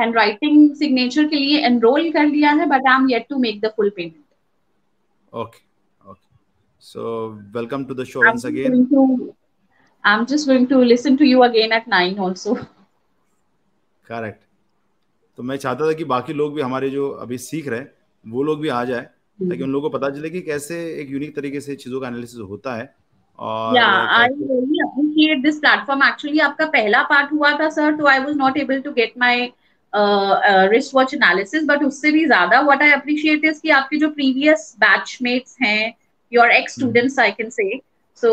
हैंड राइटिंग सिग्नेचर के लिए एनरोल कर लिया है but I am yet to make the full payment. Okay. So welcome to the show once again. going to I'm just going to listen to you again at nine also. Correct. तो मैं चाहता था कि बाकी लोग भी हमारे जो अभी सीख रहे हैं वो लोग भी आ जाए ताकि उन लोगों को पता चले कि कैसे एक यूनिक तरीके से चीज़ों का एनालिसिस होता है और platform. Actually, आपका पहला पार्ट हुआ था सर तो I was not able to get my uh, uh, wristwatch analysis, but उससे भी ज़्यादा what I appreciate is कि आपके जो previous batchmates हैं, your ex students I can say, so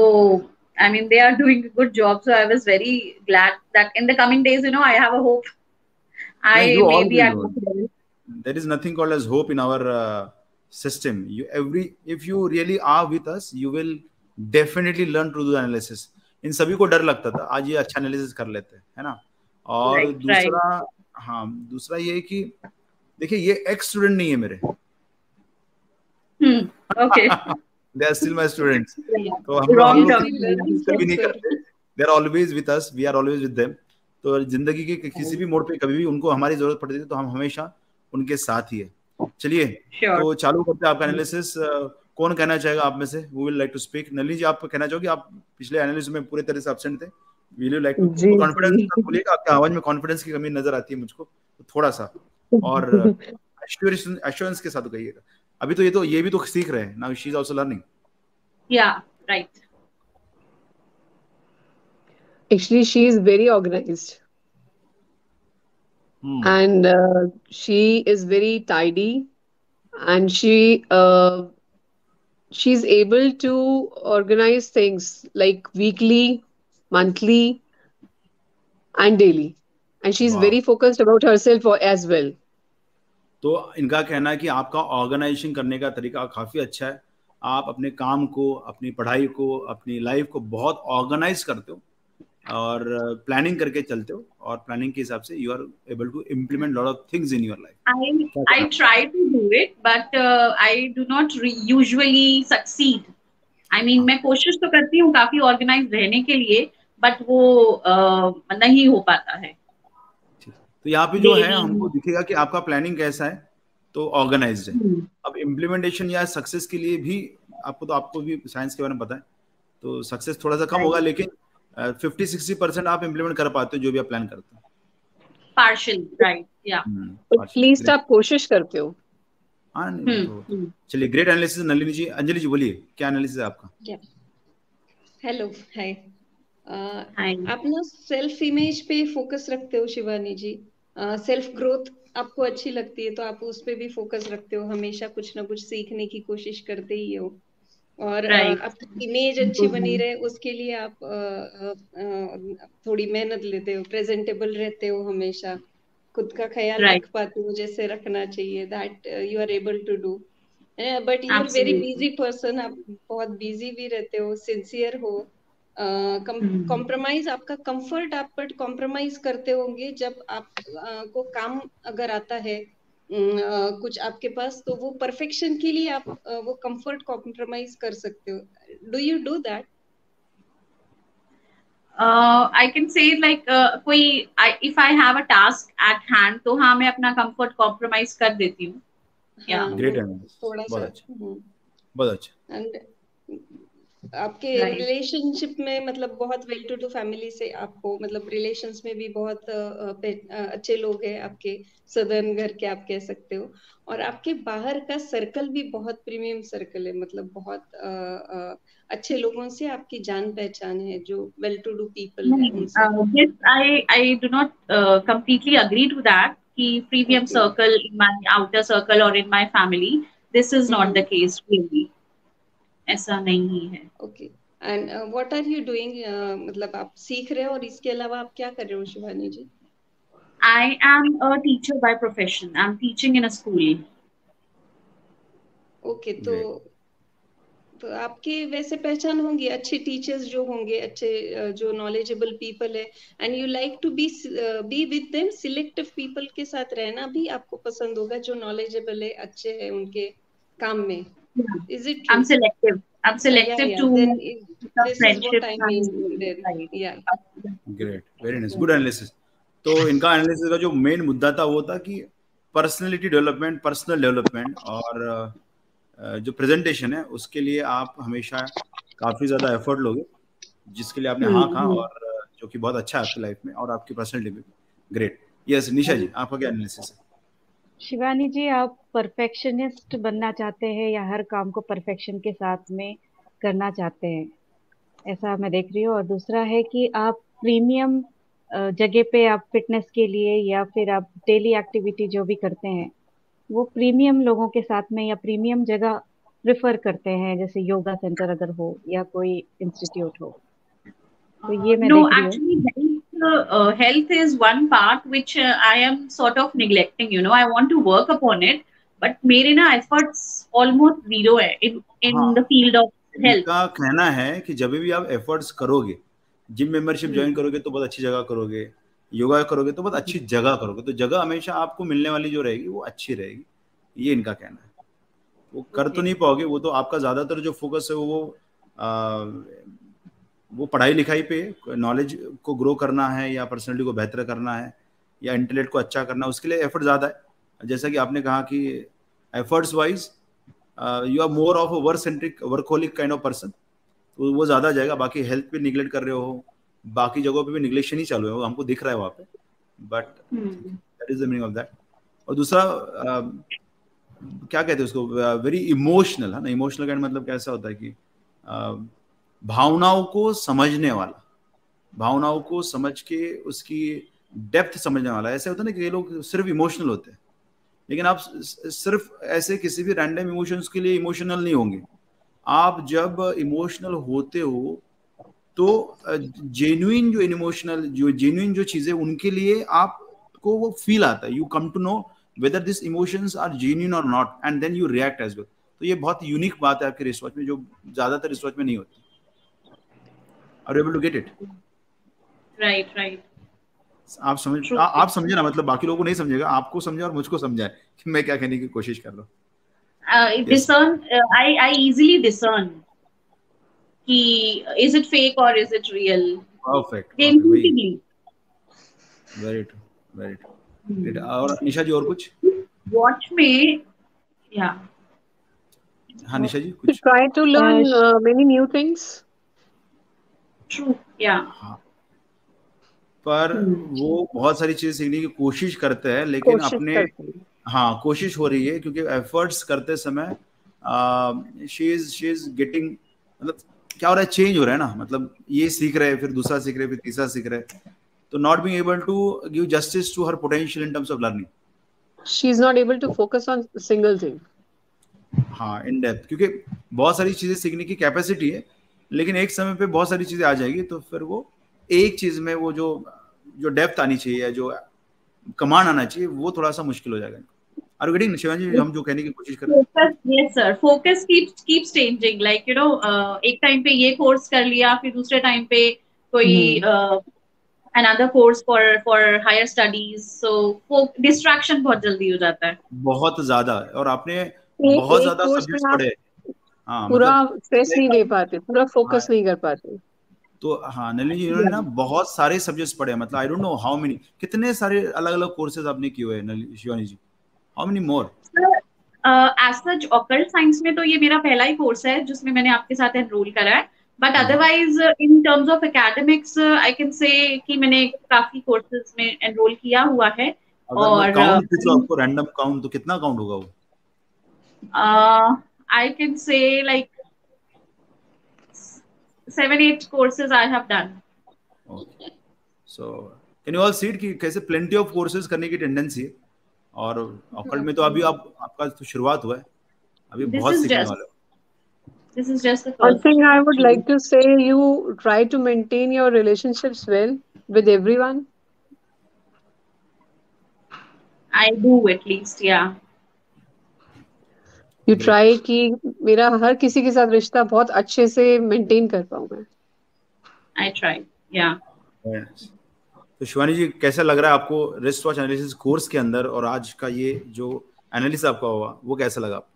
I mean they are doing a good job. So I was very glad that in the coming days, you know, I have a hope. I Yeah, you may all be will at know. that level. there is nothing called as hope in our uh, system you every if you really are with us you will definitely learn to do analysis इन सभी को डर लगता था आज ये अच्छा एनालिसिस कर लेते हैं है ना और Right, दूसरा right. हाँ दूसरा ये कि देखिए ये एक्स स्टूडेंट नहीं है मेरे Hmm. Okay. They are still my students. तो हम लोग Wrong हम लोग term. किसी भी नहीं करते they are always with us we are always with them तो ज़िंदगी के किसी भी मोड़ पे कभी भी उनको हमारी ज़रूरत पड़ती है तो हम हमेशा उनके साथ ही है चलिए Sure. तो चालू करते हैं आपका एनालिसिस कौन कहना चाहेगा आप में से? Who will like to speak Nalini ji आप कहना चाहोगे? आप पिछले एनालिसिस में पूरे तरह से एब्सेंट थे। Will you like to confidence बोलिएगा आपके आवाज़ में कॉन्फिडेंस की कमी नज़र आती है मुझको तो थोड़ा सा और एश्योरेंस एश्योरेंस के साथ कहिएगा। अभी तो ये तो ये भी तो सीख रहे हैं now she is also learning Yeah. Right. Actually, she is very organized. And uh, she is very tidy. And she uh, she's able to organize things like weekly monthly and daily and she's Wow. very focused about herself as well तो इनका कहना है कि आपका ऑर्गेनाइजेशन करने का तरीका काफ़ी अच्छा है आप अपने काम को अपनी पढ़ाई को अपनी लाइफ को बहुत ऑर्गेनाइज करते हो और प्लानिंग करके चलते हो और प्लानिंग के हिसाब से you are able to implement lot of things in your life try to do it, but uh, I do not re- usually succeed. I mean, मैं कोशिश तो करती हूँ काफ़ी ऑर्गेनाइज रहने के लिए, बट वो uh, नहीं हो पाता है. तो यहाँ पे जो है हमको दिखेगा कि आपका प्लानिंग कैसा है तो ऑर्गेनाइज है। अब इम्प्लीमेंटेशन या सक्सेस के लिए भी आपको तो आपको भी साइंस के बारे में पता है तो सक्सेस थोड़ा सा कम होगा लेकिन फिफ्टी सिक्सटी परसेंट आप इम्प्लीमेंट कर पाते हो जो भी आप प्लान करते हो। पार्शियल राइट या एटलीस्ट आप कोशिश करते हो। हाँ नहीं तो- हम्म चलिए ग्रेट एनालिसिस नलिनी जी अंजलि जी बोलिए क्या एनालिसिस है आपका? हेलो हाय हाय आप ना सेल्फ इमेज पे फोकस रखते हो शिवानी जी. सेल्फ ग्रोथ आपको अच्छी लगती है तो आप उस पर भी फोकस रखते हो हमेशा कुछ ना कुछ सीखने की कोशिश करते ही हो। और Right. आपकी इमेज अच्छी बनी रहे उसके लिए आप थोड़ी मेहनत लेते हो प्रेजेंटेबल रहते हो हमेशा खुद का ख्याल Right. रख पाते हो जैसे रखना चाहिए that you are able to do but you are very busy person आप बहुत बिज़ी भी रहते हो सिंसियर हो। कॉम्प्रोमाइज आपका कंफर्ट आप पर कॉम्प्रोमाइज करते होंगे जब आप अ, को काम अगर आता है कुछ आपके पास तो वो परफेक्शन के लिए आप वो कंफर्ट कॉम्प्रोमाइज कर सकते हो। Do you do that I can say like कोई if I have a task at hand तो हाँ मैं अपना कंफर्ट कॉम्प्रोमाइज कर देती हूँ। Yeah. हाँ थोड़ा बहुत सा अच्छा। हम्म। बहुत अच्छा। एंड आपके. रिलेशनशिप में मतलब बहुत वेल टू डू फैमिली से आपको मतलब रिलेशंस में भी बहुत अच्छे लोग हैं आपके सदर्न घर के आप कह सकते हो और आपके बाहर का सर्कल भी बहुत प्रीमियम सर्कल है मतलब बहुत अ, अ, अच्छे लोगों से आपकी जान पहचान है जो well to do people completely agree to that. कि circle in my outer circle or in my family, this is not Mhm. the case really. ऐसा नहीं है. Okay and what are you doing मतलब आप सीख रहे हो और इसके अलावा आप क्या कर रहे हो Shivani ji I am a teacher by profession. I'm teaching in a school. Okay तो तो आपकी वैसे पहचान होंगी अच्छे टीचर्स जो होंगे अच्छे जो नॉलेजेबल पीपल है and you like to be be with them selective people के साथ रहना भी आपको पसंद होगा जो नॉलेजेबल है अच्छे है उनके काम में Yeah. Is it I'm selective. I'm selective to then the this is friendships what I mean Right. yeah. Great very nice good analysis तो इनका एनालिसिस का जो मेन मुद्दा था वो था कि पर्सनैलिटी डेवलपमेंट पर्सनल डेवलपमेंट और जो प्रेजेंटेशन है उसके लिए आप हमेशा काफ़ी ज़्यादा एफर्ट लोगे जिसके लिए आपने हाँ कहा और जो कि बहुत अच्छा है आपकी लाइफ में और आपकी पर्सनैलिटी में ग्रेट यस निशा जी आपका क्या एनालिसिस है? शिवानी जी आप परफेक्शनिस्ट बनना चाहते हैं या हर काम को परफेक्शन के साथ में करना चाहते हैं? ऐसा मैं देख रही हूँ। और दूसरा है कि आप प्रीमियम जगह पे आप फिटनेस के लिए या फिर आप डेली एक्टिविटी जो भी करते हैं वो प्रीमियम लोगों के साथ में या प्रीमियम जगह प्रेफर करते हैं जैसे योगा सेंटर अगर हो या कोई इंस्टीट्यूट हो। तो ये मैं no, देख रही हूँ। Uh, health is one part which uh, I am sort of neglecting. You know, I want to work upon it, but मेरे ना efforts almost zero है in in हाँ. the field of health. इनका कहना है कि जब भी आप एफर्ट्स करोगे जिम मेंबरशिप। ज्वाइन करोगे तो बहुत अच्छी जगह करोगे योगा करोगे तो बहुत अच्छी जगह करोगे तो जगह हमेशा आपको मिलने वाली जो रहेगी वो अच्छी रहेगी ये इनका कहना है वो कर तो नहीं पाओगे वो तो आपका ज़्यादातर जो फोकस है वो आ, वो पढ़ाई लिखाई पे नॉलेज को ग्रो करना है या पर्सनैलिटी को बेहतर करना है या इंटेलेक्ट को अच्छा करना है उसके लिए एफर्ट ज़्यादा है। जैसा कि आपने कहा कि efforts wise you are more of a work centric workaholic kind of person तो वो ज़्यादा जाएगा बाकी हेल्थ पे निगलेक्ट कर रहे हो बाकी जगहों पे भी निगलेक्शन ही चालू है वो हमको दिख रहा है वहाँ पे। But. That is the meaning of that और दूसरा अ, क्या कहते हैं उसको? वेरी इमोशनल है ना? इमोशनल काइंड मतलब कैसा होता है कि अ, भावनाओं को समझने वाला, भावनाओं को समझ के उसकी डेप्थ समझने वाला। ऐसे होता है ना कि ये लोग सिर्फ़ इमोशनल होते हैं। लेकिन आप सिर्फ़ ऐसे किसी भी रैंडम इमोशंस के लिए इमोशनल नहीं होंगे। आप जब इमोशनल होते हो तो जेन्युइन जो इमोशनल जो जेन्युइन जो चीज़ें उनके लिए आपको वो फील आता है। You come to know whether this emotions are genuine और not and then you react as well तो ये बहुत यूनिक बात है आपके रिसर्च में, जो ज़्यादातर रिसर्च में नहीं होती। Are able to get it right right आप समझ आ, आप समझे ना मतलब बाकी लोगों को नहीं समझेगा आपको समझे और मुझको समझाए कि मैं क्या कहने की कोशिश कर रहा हूँ। Discern I I easily discern कि इज़ इट फेक और इज़ इट रियल और निशा जी और कुछ? वॉच में या हाँ निशा जी कुछ? Try to learn many new things हाँ। पर वो बहुत सारी चीज़ें सीखने की कोशिश करते हैं लेकिन अपने हाँ। कोशिश हो रही है क्योंकि एफर्ट्स करते समय she is she is getting मतलब क्या हो रहा है चेंज हो रहा है ना मतलब ये सीख रहे हैं फिर दूसरा सीख रहे फिर तीसरा सीख रहे तो not being able to give justice to her potential in terms of learning she is not able to focus on a single thing हाँ इन डेप्थ क्योंकि बहुत सारी चीज़ें सीखने की कैपेसिटी है लेकिन एक समय पे बहुत सारी चीज़ें आ जाएगी तो फिर वो एक चीज़ में वो जो जो डेप्थ आनी चाहिए जो कमांड आना चाहिए वो थोड़ा सा मुश्किल हो जाएगा। आर गेटिंग शिवानी जी हम जो कहने की कोशिश कर रहे हैं। Yes sir focus keeps keeps changing like you know एक टाइम पे ये कोर्स कर लिया फिर दूसरे टाइम पे कोई another course for for higher studies so distraction बहुत जल्दी हो जाता है। बहुत ज़्यादा और आपने एक- बहुत ज़्यादा सब्जेक्ट्स पढ़े। हाँ पूरा मतलब स्ट्रेस नहीं ले पाते पूरा फोकस नहीं कर पाते। तो हाँ नलिनी जी इन्होंने ना बहुत सारे सब्जेक्ट्स पढ़े मतलब I don't know how many कितने सारे अलग अलग कोर्सेज आपने किए हुए हैं Shivani ji? How many more as such occult science में तो ये मेरा पहला ही कोर्स है जिसमें मैंने आपके साथ एनरोल करा है। But otherwise in terms of academics I can say कि मैंने काफ़ी कोर्सेज में एनरोल किया हुआ है और काउंट पूछूँ आपको रैंडम काउंट तो कितना काउंट होगा वो? I can say like seven eight courses I have done. So can you all seat कि कैसे प्लेंटी ऑफ कोर्सेज करने की टेंडेंसी है और ऑकल्ट में तो अभी आप आपका तो शुरुआत हुआ है अभी This बहुत is सीखने just- वाले हो This is just the One first. thing I would like to say, you try to maintain your relationships well with everyone. I do at least, yeah. You try कि मेरा हर किसी के साथ रिश्ता बहुत अच्छे से मेंटेन कर पाऊँ मैं I try, yeah. Very nice. तो शिवानी जी कैसा लग रहा है आपको रिस्ट वॉच एनालिसिस कोर्स के अंदर और आज का ये जो एनालिसिस आपका हुआ वो कैसा लगा आपको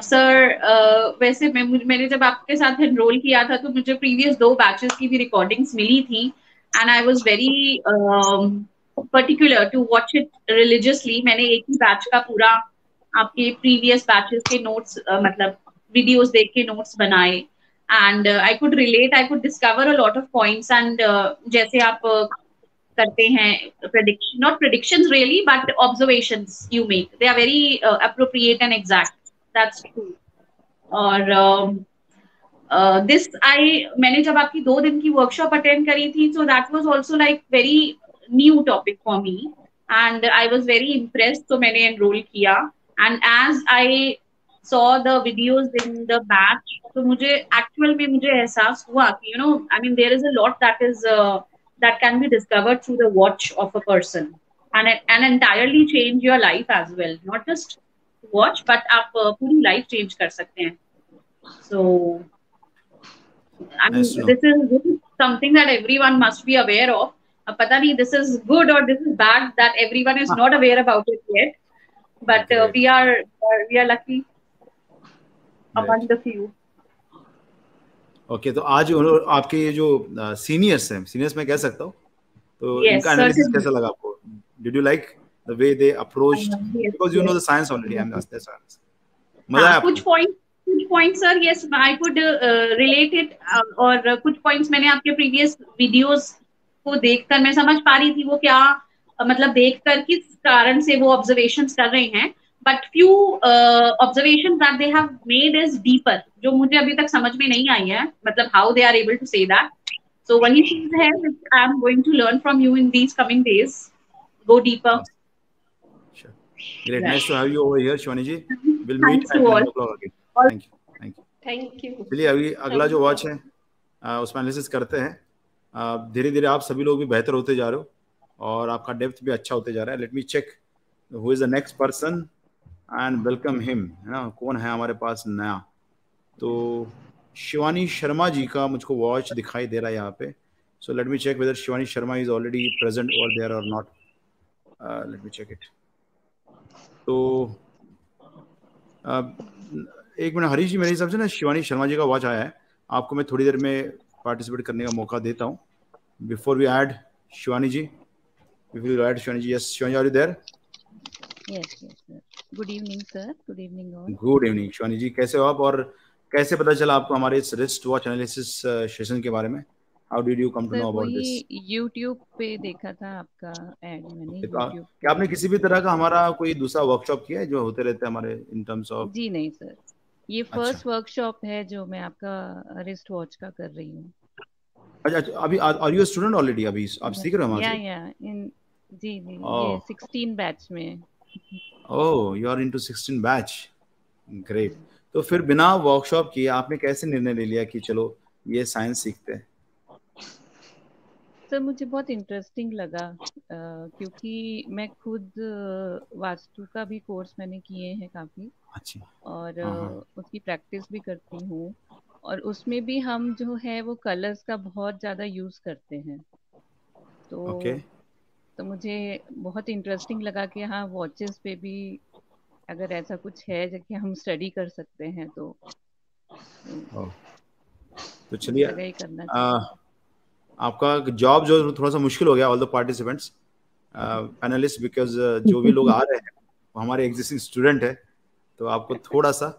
सर uh, uh, वैसे मैं मैंने जब आपके साथ एनरोल किया था तो मुझे प्रीवियस दो बैचेस की भी रिकॉर्डिंग्स मिली थी and I was very particular to watch it religiously मैंने एक ही बैच का पूरा आपके प्रीवियस बैचेस के नोट्स मतलब वीडियोस देख के नोट्स बनाए। And I could relate I could discover a lot of points and जैसे आप uh, करते हैं not predictions really but observations you make. They are very uh, appropriate and exact. That's true. और दिस आई मैंने जब आपकी दो दिन की वर्कशॉप अटेंड करी थी so that was also like very new topic for me and I was very impressed तो मैंने एनरोल किया। And as I saw the videos in the batch तो मुझे एक्चुअल में मुझे एहसास हुआ कि you know I mean there is a lot that is that can be discovered through the watch of a person and and entirely change your life as well not just watch but आप uh, पूरी life change कर सकते हैं so I mean Nice to know. this is this is something that everyone must be aware of अब पता नहीं this is good or this is bad that everyone is not aware about it yet But uh, we are uh, we are lucky among the few. Okay तो आज आपके ये जो सीनियर्स हैं सीनियर्स मैं कह सकता हूँ? तो इनका एनालिसिस कैसा लगा आपको? Did you like the way they approached Uh, because you know the science already I am that's science मज़ा आया कुछ पॉइंट कुछ point sir yes I could relate it और कुछ पॉइंट्स मैंने आपके प्रीवियस वीडियोस को देखकर मैं समझ पा रही थी वो क्या uh, देख कर किस कारण से वो ऑब्जर्वेशंस कर रहे हैं but few observation that they have made is deeper जो मुझे अभी तक समझ में नहीं आई है मतलब how they are able to say that so वही चीज़ है I am going to learn from you in these coming days go deeper Great. Yeah. Nice to have you over here, Shwani ji. We'll meet Thanks at to 9 o'clock again. All- Thank you. Thank you. Thank you चलिए अभी अगला जो वॉच है आ, उसमें एनालिसिस करते हैं धीरे धीरे आप सभी लोग भी बेहतर होते जा रहे हो और आपका डेप्थ भी अच्छा होते जा रहा है। Let me check who is the next person and welcome him है ना? कौन है हमारे पास नया? तो शिवानी शर्मा जी का मुझको वॉच दिखाई दे रहा है यहाँ पे। So let me check whether Shivani Sharma is already present और देयर और not let me check it तो uh, एक मिनट हरीश जी मेरे हिसाब से ना शिवानी शर्मा जी का वॉच आया है। आपको मैं थोड़ी देर में पार्टिसिपेट करने का मौका देता हूँ। Before we add Shivani ji we add Shivani ji yes Shivani are you there Yes, yes, sir. Good evening, sir. Good evening, all. Good evening Shivani ji कैसे हो आप और कैसे पता चला आपको हमारे इस रिस्ट वॉच एनालिसिस सेशन के बारे में how did you come to know about this YouTube पे देखा था आपका एड मैंने YouTube क्या आपने किसी भी तरह का हमारा कोई दूसरा वर्कशॉप किया है जो होते रहते हैं हमारे इन टर्म्स ऑफ़ जी नहीं सर ये फ़र्स्ट अच्छा। वर्कशॉप है जो मैं आपका रिस्ट वॉच का कर रही हूँ अच्छा, अच्छा अभी आर यू स्टूडेंट ऑलरेडी अभी आप सीख रहे हो हमारे या या इन जी जी ये 16 बैच में। ओह you are into 16 batch great तो फिर बिना वर्कशॉप किए आपने कैसे निर्णय ले लिया कि चलो ये साइंस सीखते हैं? सर मुझे बहुत इंटरेस्टिंग लगा क्योंकि मैं खुद वास्तु का भी कोर्स मैंने किए हैं काफ़ी। अच्छा। और हाँ, हाँ। उसकी प्रैक्टिस भी करती हूँ। और उसमें भी हम जो है वो कलर्स का बहुत ज़्यादा यूज़ करते हैं तो okay. तो मुझे बहुत इंटरेस्टिंग लगा कि हाँ वॉचेस पे भी अगर ऐसा कुछ है जो कि हम स्टडी कर सकते हैं तो तो चलिए आपका जॉब जो थोड़ा सा मुश्किल हो गया all the participants panelist because जो भी लोग आ रहे हैं वो हमारे एग्जिस्टिंग स्टूडेंट है तो आपको थोड़ा सा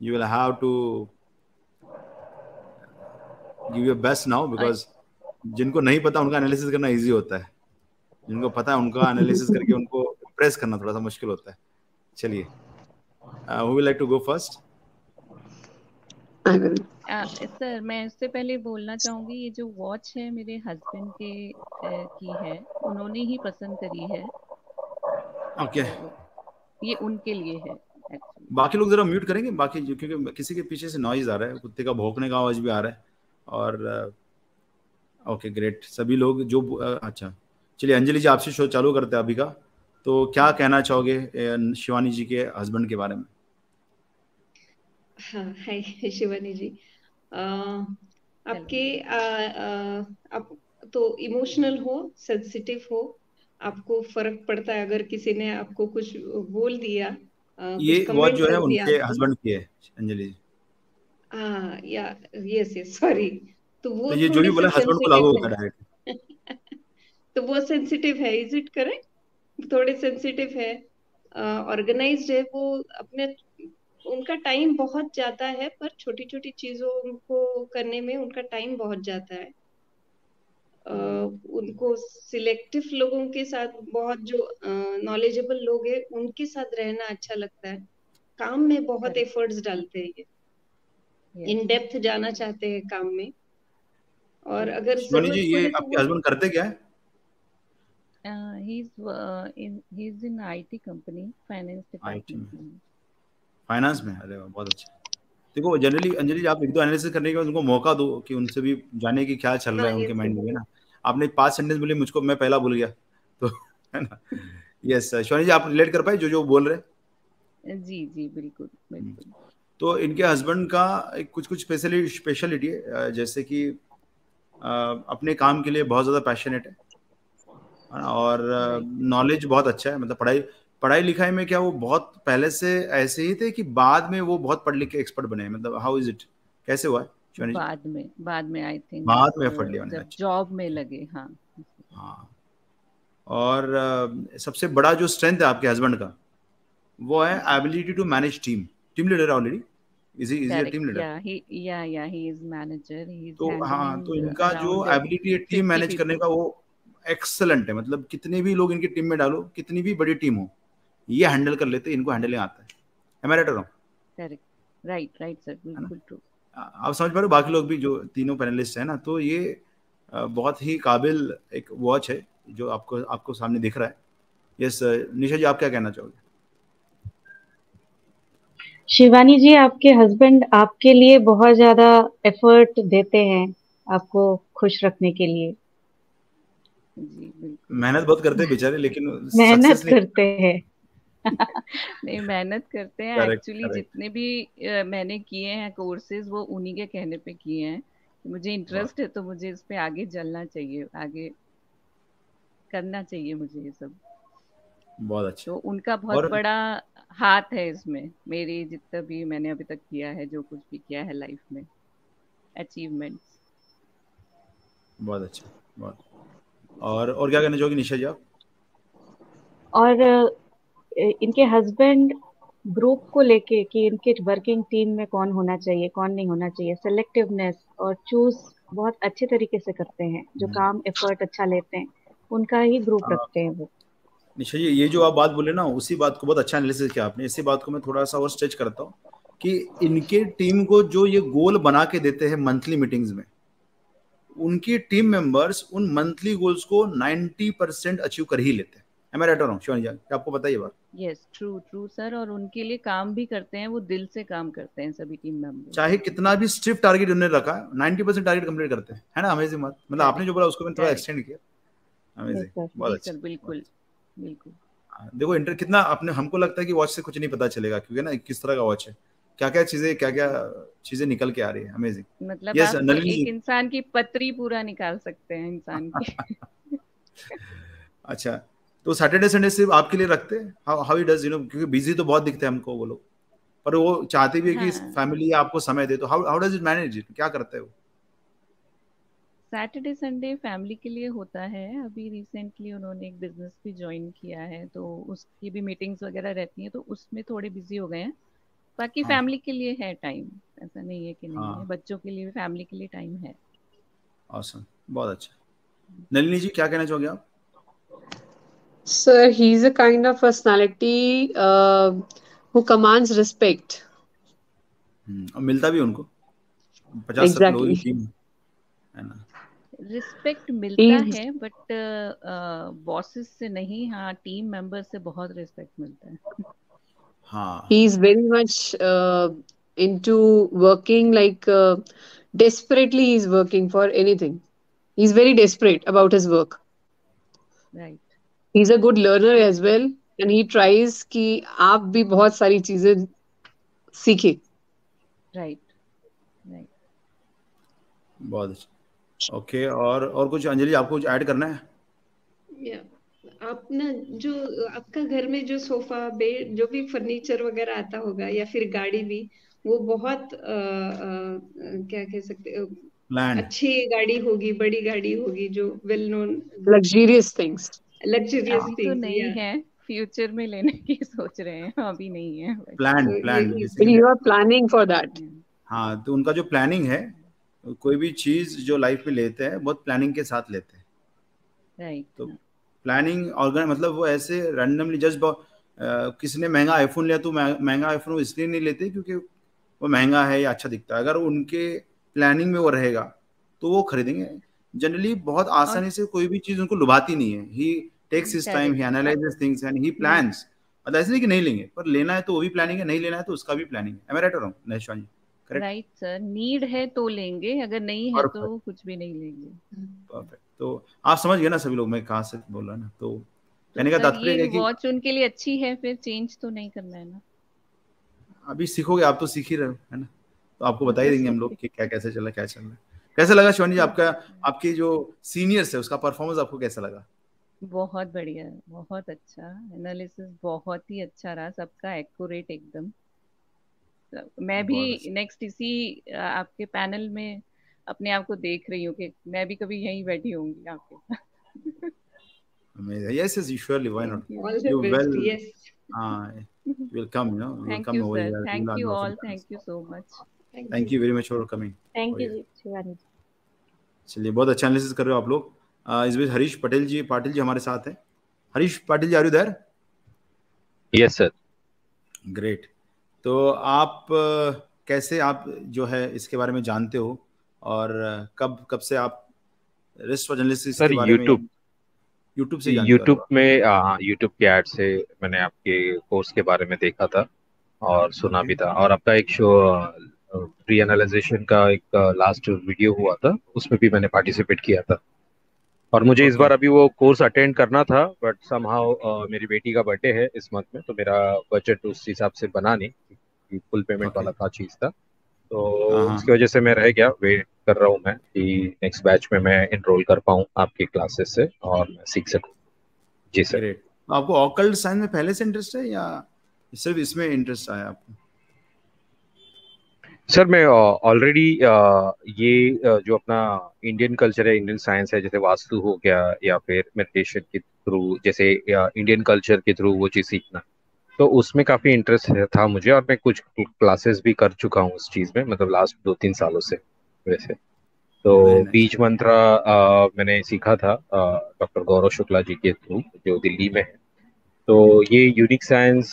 you will have to give your best now because जिनको नहीं पता उनका एनालिसिस करना इजी होता है। जिनको पता है उनका एनालिसिस करके उनको प्रेस करना थोड़ा सा मुश्किल होता है। चलिए। Who will like to go first sir मैं इससे पहले बोलना चाहूँगी ये जो वॉच है मेरे हस्बैंड के की है उन्होंने ही पसंद करी है। ओके तो ये उनके लिए है बाकी लोग जरा म्यूट करेंगे? बाकी क्योंकि किसी के पीछे से नॉइज़ आ रहा है कुत्ते का भौंकने का आवाज़ भी आ रहा है। और ओके ग्रेट सभी लोग जो अच्छा चलिए अंजलि जी आपसे शो चालू करते हैं अभी का। तो क्या कहना चाहोगे शिवानी जी के हस्बैंड के बारे में? हाँ हाय शिवानी जी। आ, आपके आ, आ, आप तो इमोशनल हो सेंसिटिव हो आपको फ़र्क पड़ता है अगर किसी ने आपको कुछ बोल दिया आ, ये वॉच जो है उनके हस्बैंड की है अंजलि जी। हाँ या यस यस सॉरी तो वो तो ये जो भी बोला हस्बैंड को लागू होता है। तो वो सेंसिटिव है इज़ इट करेक्ट थोड़े सेंसिटिव है। ऑर्गेनाइज्ड है वो अपने उनका टाइम बहुत जाता है पर छोटी छोटी चीज़ों को करने में उनका टाइम बहुत जाता है। uh, उनको सिलेक्टिव लोगों के साथ बहुत जो नॉलेजेबल uh, लोग हैं उनके साथ रहना अच्छा लगता है। काम में बहुत एफर्ट्स डालते हैं ये। इन डेप्थ जाना चाहते हैं काम में। और अगर जी ये आपके हस्बैंड करते क्या है? He is in he is in IT company finance department finance में। अरे बहुत अच्छा। देखो जनरली अंजलि आप एक दो एनालिसिस करने के बाद उनको मौका दो कि उनसे भी जाने की क्या चल रहा है हाँ, उनके माइंड में ना। आपने पाँच सेंटेंस बोले मुझको मैं पहला भूल गया। तो है ना? यस शिवानी जी आप रिलेट कर पाए जो जो बोल रहे? जी जी बिल्कुल बिल्कुल। तो इनके हस्बैंड का एक कुछ कुछ स्पेशली स्पेशलिटी है जैसे कि अपने काम के लिए बहुत ज़्यादा पैशनेट है और नॉलेज बहुत अच्छा है मतलब पढ़ाई पढ़ाई लिखाई में क्या वो बहुत पहले से ऐसे ही थे कि बाद में वो बहुत पढ़ लिख के एक्सपर्ट बने मतलब हाउ इज़ इट कैसे हुआ बाद में बाद में आई थिंक बाद में पढ़ लिया जब जॉब में लगे हाँ। हाँ। और सबसे बड़ा जो स्ट्रेंथ है आपके हस्बैंड का वो है ability to manage team team leader already is is a team leader या ही या या he is manager he is तो हाँ तो इनका जो एबिलिटी है टीम मैनेज करने का वो एक्सेलेंट है। मतलब कितने भी लोग इनकी टीम में डालो कितनी भी बड़ी टीम हो ये हैंडल कर लेते इनको हैंडलिंग आता है। Am I right correct right right sir बिल्कुल ट्रू आप समझ पा रहे हो? बाकी लोग भी जो तीनों पैनलिस्ट हैं ना तो ये बहुत ही काबिल एक वॉच है जो आपको आपको सामने दिख रहा है। यस निशा जी आप क्या कहना चाहोगे? शिवानी जी आपके हस्बैंड आपके लिए बहुत ज़्यादा एफर्ट देते हैं आपको खुश रखने के लिए। मेहनत बहुत करते हैं बेचारे लेकिन मेहनत करते हैं। नहीं मेहनत करते हैं। एक्चुअली जितने भी मैंने किए हैं कोर्सेज वो उन्हीं के कहने पे किए हैं। मुझे इंटरेस्ट है तो मुझे इस पे आगे चलना चाहिए आगे करना चाहिए मुझे ये सब। बहुत अच्छा। तो उनका बहुत और... बड़ा हाथ है इसमें मेरी जितना भी मैंने अभी तक किया है जो कुछ भी किया है लाइफ में अचीवमेंट्स बहुत अच्छा बहुत। और और क्या कहना चाहोगे निशा जी आप? और इनके हस्बैंड ग्रुप को लेके कि इनके वर्किंग टीम में कौन होना चाहिए कौन नहीं होना चाहिए सेलेक्टिवनेस और चूज़ बहुत अच्छे तरीके से करते हैं जो हम्म। काम एफर्ट अच्छा लेते हैं उनका ही ग्रुप हाँ। रखते हैं वो। निशा जी ये जो आप बात बोले ना उसी बात को बहुत अच्छा एनालिसिस किया आपने। इसी बात को मैं थोड़ा सा और स्ट्रेच करता हूँ कि इनके टीम को जो ये गोल बना के देते हैं मंथली मीटिंग्स में उनकी टीम मेंबर्स उन मंथली गोल्स को 90 परसेंट अचीव कर ही लेते हैं। आई राइट और शिवानी जी? आपको पता ये बात? यस ट्रू ट्रू सर और उनके लिए काम भी करते हैं वो दिल से काम करते हैं सभी टीम मेंबर चाहे कितना भी स्ट्रिक्ट टारगेट उन्होंने रखा 90 परसेंट टारगेट कंप्लीट करते हैं। है ना? अमेजिंग बात। मतलब आपने जो बोला उसको मैंने थोड़ा एक्सटेंड किया। अमेजिंग बहुत अच्छा। बिल्कुल। बिल्कुल। हाँ, देखो इंटर कितना अपने हमको लगता है कि वॉच से कुछ नहीं पता चलेगा क्योंकि ना किस तरह का वॉच है। क्या क्या चीज़ें क्या क्या चीज़ें निकल के आ रही है अमेजिंग मतलब Yes, आप एक इंसान की पत्री पूरा निकाल सकते हैं इंसान की। अच्छा तो सैटरडे संडे सिर्फ़ आपके लिए रखते हैं? हाउ डज यू नो क्योंकि बिज़ी तो बहुत दिखते हैं हमको वो लोग। पर वो चाहते भी है कि हाँ। फैमिली आपको समय दे तो how how does it manage it क्या करते हैं वो? सैटरडे संडे फैमिली के लिए होता है। अभी रिसेंटली उन्होंने एक बिज़नेस भी ज्वाइन किया है तो उसकी भी मीटिंग्स वगैरह रहती हैं तो उसमें थोड़े बिज़ी हो गए हैं। बाकी हाँ। फैमिली के लिए है टाइम ऐसा नहीं है कि नहीं हाँ। है। बच्चों के लिए भी फैमिली के लिए टाइम है। ऑसम बहुत अच्छा। नलिनी जी क्या कहना चाहोगे आप? Sir, he's a kind of personality uh, who commands respect. हम्म, और मिलता भी उनको। पचास सत्तर लोगों की टीम है ना? रिस्पेक्ट मिलता है बट बॉसेस से नहीं हाँ टीम मेंबर से बहुत रिस्पेक्ट मिलता है। He. Is very much into working like desperately is working for anything he is very desperate about his work right he is a good learner as well and he tries कि आप भी बहुत सारी चीज़ें सीखे। Right right. right. बहुत अच्छा। ओके और और कुछ अंजलि आपको कुछ ऐड करना है? या आप ना जो आपका घर में जो सोफा बेड जो भी फर्नीचर वगैरह आता होगा या फिर गाड़ी भी वो बहुत अ, अ, क्या कह सकते प्लान अच्छी गाड़ी होगी बड़ी गाड़ी होगी जो well known Luxurious things luxurious अभी तो थिंग्स नहीं या है। फ्यूचर में लेने की सोच रहे हैं अभी नहीं है। प्लान प्लान ये- are planning for that. हाँ तो उनका जो प्लानिंग है कोई भी चीज़ जो लाइफ में लेते हैं बहुत प्लानिंग के साथ लेते हैं। राइट तो प्लानिंग ऑर्गन मतलब वो ऐसे रैंडमली जस्ट किसी ने महँगा आईफोन लिया तो महँगा आईफोन इसलिए नहीं लेते क्योंकि वो महँगा है या अच्छा दिखता है। अगर उनके प्लानिंग में वो रहेगा तो वो खरीदेंगे। जनरली बहुत आसानी से कोई भी चीज़ उनको लुभाती नहीं है। He takes his time he analyses things and he plans मतलब ऐसे नहीं कि नहीं लेंगे पर लेना है तो वो भी प्लानिंग है नहीं लेना है तो उसका भी प्लानिंग है। मैं राइट हो रहा हूँ Nashwan ji. Right sir need है तो लेंगे अगर नहीं है तो कुछ भी नहीं लेंगे। परफेक्ट तो आप समझ गए ना सभी लोग मैं कहाँ से बोल रहा ना? तो कहने का तो तात्पर्य है कि वॉच उनके लिए अच्छी है फिर चेंज तो नहीं करना है ना? अभी सीखोगे आप तो सीख ही रहे हो है ना? तो आपको बता ही देंगे हम लोग कि क्या कैसे चला क्या चल रहा है। कैसा लगा शिवानी जी आपका आपकी जो सीनियर्स है उसका परफॉर्मेंस आपको कैसा लगा? बहुत बढ़िया बहुत अच्छा। एनालिसिस बहुत ही अच्छा रहा सबका एक्यूरेट एकदम। तो मैं भी अच्छा। नेक्स्ट इसी आपके पैनल में अपने आप को देख रही हूँ कि मैं भी कभी यहीं बैठी होंगी आपके Amazing. Yes, yes, surely. Why not? All the You best well- yes Uh, you will come, you know. You will thank come you over sir here. You or all something. Thank you so much Thank you you very much for coming. Thank you yeah. जी शिवानी जी चलिए बहुत अच्छा एनालिसिस कर रहे हो आप लोग uh, इस बीच हरीश पटेल जी पाटिल जी हमारे साथ हैं Harish Patil ji are you there yes sir great तो आप कैसे आप जो है इसके बारे में जानते हो? और कब कब से आप रिस्ट एनालिसिस सर में यूट्यूब से यूट्यूब में हाँ यूट्यूब के ऐड से मैंने आपके कोर्स के बारे में देखा था और सुना भी था। और आपका एक शो प्री एनालाइजेशन का एक लास्ट वीडियो हुआ था उसमें भी मैंने पार्टिसिपेट किया था। और मुझे इस बार अभी वो कोर्स अटेंड करना था बट समहाउ मेरी बेटी का बर्थडे है इस मंथ में तो मेरा बजट उस हिसाब से बना नहीं फुल पेमेंट Okay. वाला था चीज़ था। तो हाँ, उसकी वजह से मैं रह गया वेट कर रहा हूँ मैं कि नेक्स्ट बैच में मैं एनरोल कर पाऊँ आपके क्लासेस से और मैं सीख सकूँ। जी सर। तो आपको ऑकल्ट साइंस में पहले से इंटरेस्ट है या सिर्फ़ इसमें इंटरेस्ट आया आपको? सर मैं ऑलरेडी ये जो अपना इंडियन कल्चर है इंडियन साइंस है जैसे वास्तु हो गया या फिर मेडिटेशन के थ्रू जैसे इंडियन कल्चर के थ्रू वो चीज़ सीखना। तो उसमें काफ़ी इंटरेस्ट था मुझे और मैं कुछ क्लासेस भी कर चुका हूँ उस चीज़ में मतलब लास्ट दो तीन सालों से वैसे। तो बीज मंत्रा मैंने सीखा था डॉक्टर गौरव शुक्ला जी के थ्रू जो दिल्ली में है। तो ये यूनिक साइंस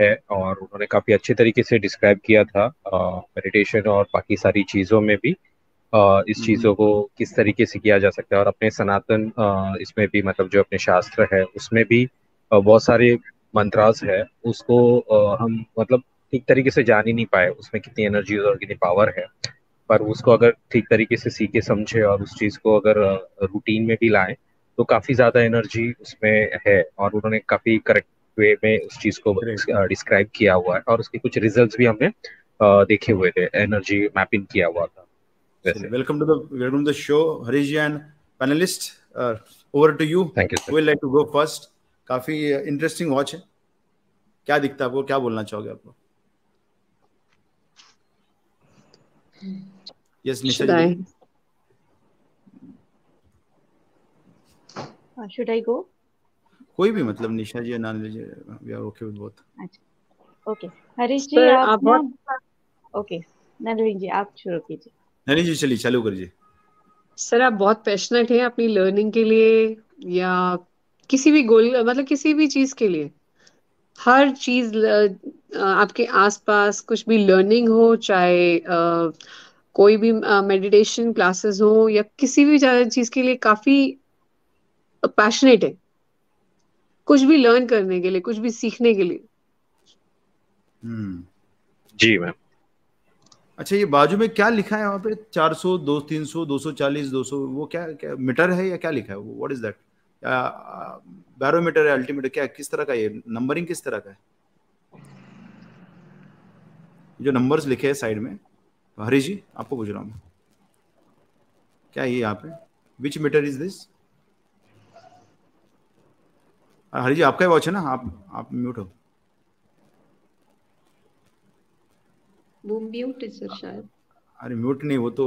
है और उन्होंने काफ़ी अच्छे तरीके से डिस्क्राइब किया था मेडिटेशन और बाकी सारी चीज़ों में भी इस हम्म। चीज़ों को किस तरीके से किया जा सकता है और अपने सनातन इसमें भी मतलब जो अपने शास्त्र है उसमें भी बहुत सारे मंत्रास है उसको हम मतलब ठीक तरीके से जान ही नहीं पाए उसमें कितनी एनर्जी और कितनी पावर है पर उसको अगर ठीक तरीके से सीखे समझे और उस चीज़ को अगर रूटीन में भी लाएँ तो काफ़ी ज़्यादा एनर्जी उसमें है और उन्होंने काफ़ी करेक्ट वे में उस चीज़ को डिस्क्राइब किया हुआ है और उसके कुछ रिजल्ट्स भी हमने देखे हुए थे एनर्जी मैपिंग किया हुआ था। Welcome to the welcome the show Harish ji and panelist over to you thank you will like to go first काफ़ी इंटरेस्टिंग वॉच है। क्या दिखता है आपको? क्या बोलना चाहोगे आप लोग? Yes Nisha ji should I गो कोई भी मतलब निशा जी नानी जी we are okay with both अच्छा ओके हरीश जी आप ओके नरविन जी आप शुरू कीजिए। नरविन जी चलिए चालू करिए। सर आप बहुत पैशनेट हैं अपनी लर्निंग के लिए या किसी भी गोल मतलब किसी भी चीज़ के लिए? हर चीज़ आपके आसपास कुछ भी लर्निंग हो चाहे कोई भी मेडिटेशन क्लासेस हो या किसी भी चीज़ के लिए काफ़ी पैशनेट है। कुछ भी लर्न करने के लिए कुछ भी सीखने के लिए। हम्म। जी मैम अच्छा ये बाजू में क्या लिखा है वहाँ पे? 400 दो 300 240 200 वो क्या क्या मीटर है या क्या लिखा है? वो व्हाट इज़ दैट बैरोमीटर है अल्टीमीटर क्या किस तरह का ये? नंबरिंग किस तरह का है? जो नंबर्स लिखे हैं साइड में। हरी जी आपको पूछ रहा हूँ। क्या ये यहाँ पे? Which meter is this Hari ji आपका ही वॉच है ना? आप आप म्यूट हो। वो म्यूट है सर शायद। अरे म्यूट नहीं वो तो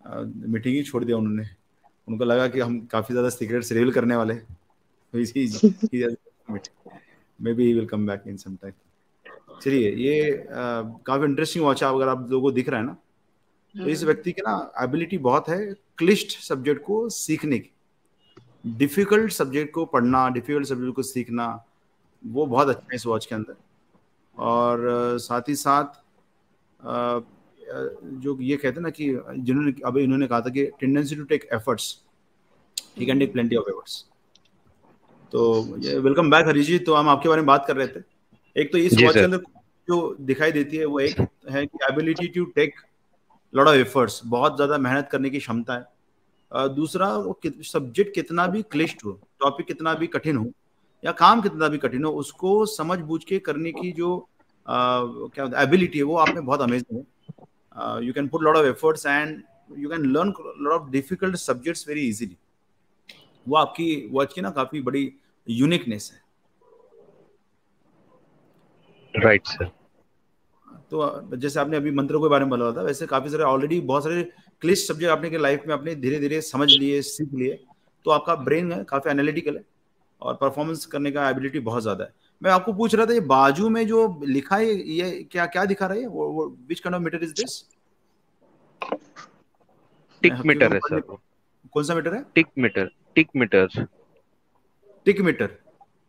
मीटिंग ही छोड़ दिया उन्होंने। उनको लगा कि हम काफ़ी ज़्यादा सीक्रेट्स रिवील करने वाले may be will come back in some time चलिए ये काफ़ी इंटरेस्टिंग वॉच है। अगर आप लोगों को दिख रहा है ना तो इस हाँ। व्यक्ति की ना एबिलिटी बहुत है क्लिष्ट सब्जेक्ट को सीखने की। डिफ़िकल्ट सब्जेक्ट को पढ़ना डिफ़िकल्ट सब्जेक्ट को सीखना वो बहुत अच्छा है इस वॉच के अंदर। और साथ ही साथ जो ये कहते हैं ना कि जिन्होंने अभी इन्होंने कहा था कि tendency to take efforts he can take plenty of efforts तो वेलकम बैक हरीश जी तो हम आपके बारे में बात कर रहे थे। एक तो इस वॉच के अंदर जो दिखाई देती है वो एक है कि ability to take lot of efforts बहुत ज़्यादा मेहनत करने की क्षमता है। दूसरा वो सब्जेक्ट कितना भी क्लिष्ट हो टॉपिक कितना भी कठिन हो या काम कितना भी कठिन हो उसको समझ बूझ के करने की जो आ, क्या एबिलिटी है वो आप में बहुत अमेजिंग है। You can put lot of efforts and you can learn lot of difficult subjects very easily वो आपकी वॉच की ना काफ़ी बड़ी यूनिकनेस है। राइट right, सर तो जैसे आपने अभी मंत्रों के बारे में बोला था वैसे काफ़ी सारे ऑलरेडी बहुत सारे क्लिस्ट सब्जेक्ट आपने के लाइफ में अपने धीरे धीरे समझ लिए सीख लिए तो आपका ब्रेन है काफ़ी एनालिटिकल है और परफॉर्मेंस करने का एबिलिटी बहुत ज़्यादा है। मैं आपको पूछ रहा था ये बाजू में जो लिखा है ये क्या क्या दिखा रहा है? वो, वो which kind of meter is this tick meter है सर। कौन सा मीटर है? Tick meter tick meter tick meter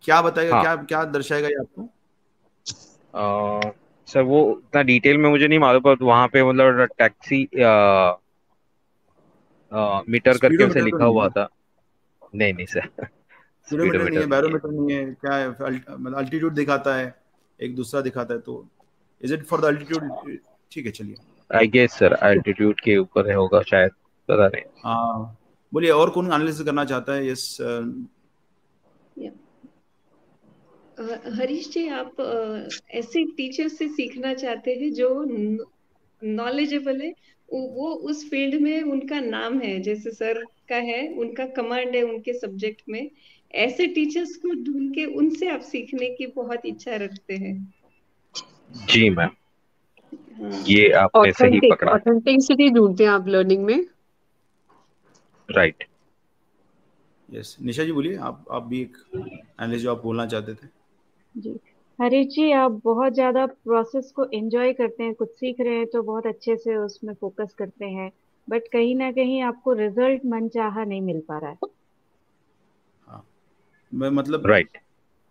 क्या बताएगा हाँ. क्या क्या दर्शाएगा ये आपको? सर वो इतना डिटेल में मुझे नहीं मालूम पर वहाँ पे मतलब टैक्सी मीटर करके उसे लिखा हुआ था। नहीं नहीं सर स्पीडोमीटर नहीं है बैरोमीटर नहीं है क्या है मतलब अल्टीट्यूड दिखाता है एक दूसरा दिखाता है तो is it for the altitude ठीक है चलिए। आई गेस सर अल्टीट्यूड के ऊपर है होगा शायद पता नहीं। हाँ। बोलिए और कौन एनालिसिस करना चाहता है? यस हरीश जी आप ऐसे टीचर से सीखना चाहते हैं जो नॉलेजेबल है वो उस फ़ील्ड में उनका नाम है जैसे सर का है उनका कमांड है उनके सब्जेक्ट में। ऐसे टीचर्स को ढूंढ के उनसे आप सीखने की बहुत इच्छा रखते हैं। जी मैम हाँ। ये आपने सही पकड़ा। ऑथेंटिसिटी ढूंढते हैं आप लर्निंग में? राइट यस निशा जी बोलिए आप आप भी एक एनालिस्ट जो आप बोलना चाहते थे? जी। हरीश जी आप बहुत ज़्यादा प्रोसेस को एंजॉय करते हैं कुछ सीख रहे हैं तो बहुत अच्छे से उसमें फोकस करते हैं बट कहीं ना कहीं आपको रिज़ल्ट मन चाहा नहीं मिल पा रहा है हाँ मैं मतलब राइट right.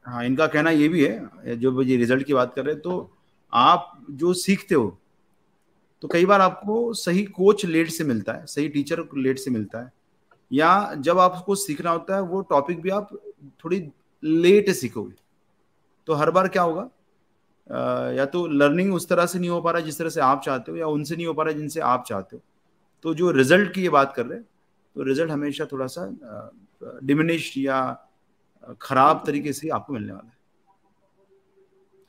हाँ इनका कहना ये भी है जो ये रिज़ल्ट की बात कर रहे हैं तो आप जो सीखते हो तो कई बार आपको सही कोच लेट से मिलता है सही टीचर लेट से मिलता है या जब आपको सीखना होता है वो टॉपिक भी आप थोड़ी लेट सीखोगे तो हर बार क्या होगा? या तो लर्निंग उस तरह से नहीं हो पा रहा जिस तरह से आप चाहते हो या उनसे नहीं हो पा रहा जिनसे आप चाहते हो। तो जो रिज़ल्ट की ये बात कर रहे हैं तो रिज़ल्ट हमेशा थोड़ा सा डिमिनिश या खराब तरीके से आपको मिलने वाला है।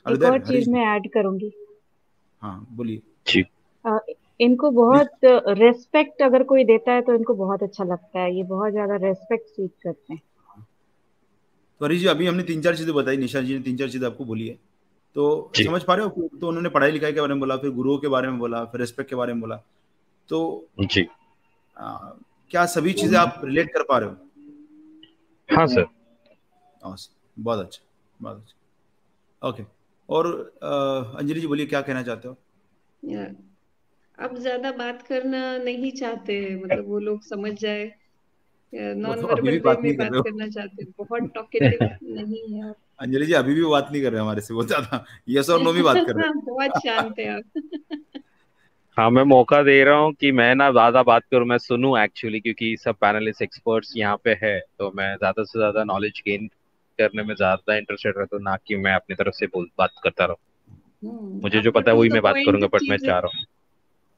एक और चीज़ मैं ऐड करूँगी। हाँ बोलिए। जी। इनको बहुत रेस्पेक्ट अगर कोई देता है तो इनको बहुत अच्छा लगता है। ये बहुत ज़्यादा रेस्पेक्ट सीख करते हैं। तो हरीश जी अभी हमने तीन चार चीज़ें बताई निशा जी ने तीन चार चीज़ें आपको बोली है। तो समझ पा रहे हो? तो उन्होंने पढ़ाई लिखाई के बारे में बोला फिर गुरुओं के बारे में बोला फिर रेस्पेक्ट के बारे में बोला। तो जी। आ, क्या सभी चीज़ें आप रिलेट कर पा रहे हो? हाँ सर। बहुत अच्छा बहुत अच्छा। ओके और अंजलि जी बोलिए क्या कहना चाहते हो? अब ज़्यादा बात करना नहीं चाहते मतलब वो लोग समझ जाए। नॉन वर्बल वे में बात करना चाहते बहुत टॉकेटिव नहीं है अंजलि जी अभी भी बात नहीं कर रहे हमारे से बहुत ज़्यादा यस और नो भी बात कर रहे हैं। बहुत शांत है आप। हाँ मैं मौका दे रहा हूँ कि मैं ना ज़्यादा बात करूँ मैं सुनूं एक्चुअली क्योंकि सब पैनलिस्ट एक्सपर्ट्स यहाँ पे है तो मैं ज़्यादा से ज़्यादा नॉलेज गेन करने में ज़्यादा इंटरेस्टेड रहता हूँ ना कि मैं अपनी तरफ़ से बोल बात करता रहूँ। हम्म, मुझे जो पता है वही मैं बात करूँगा बट मैं चाह रहा हूँ।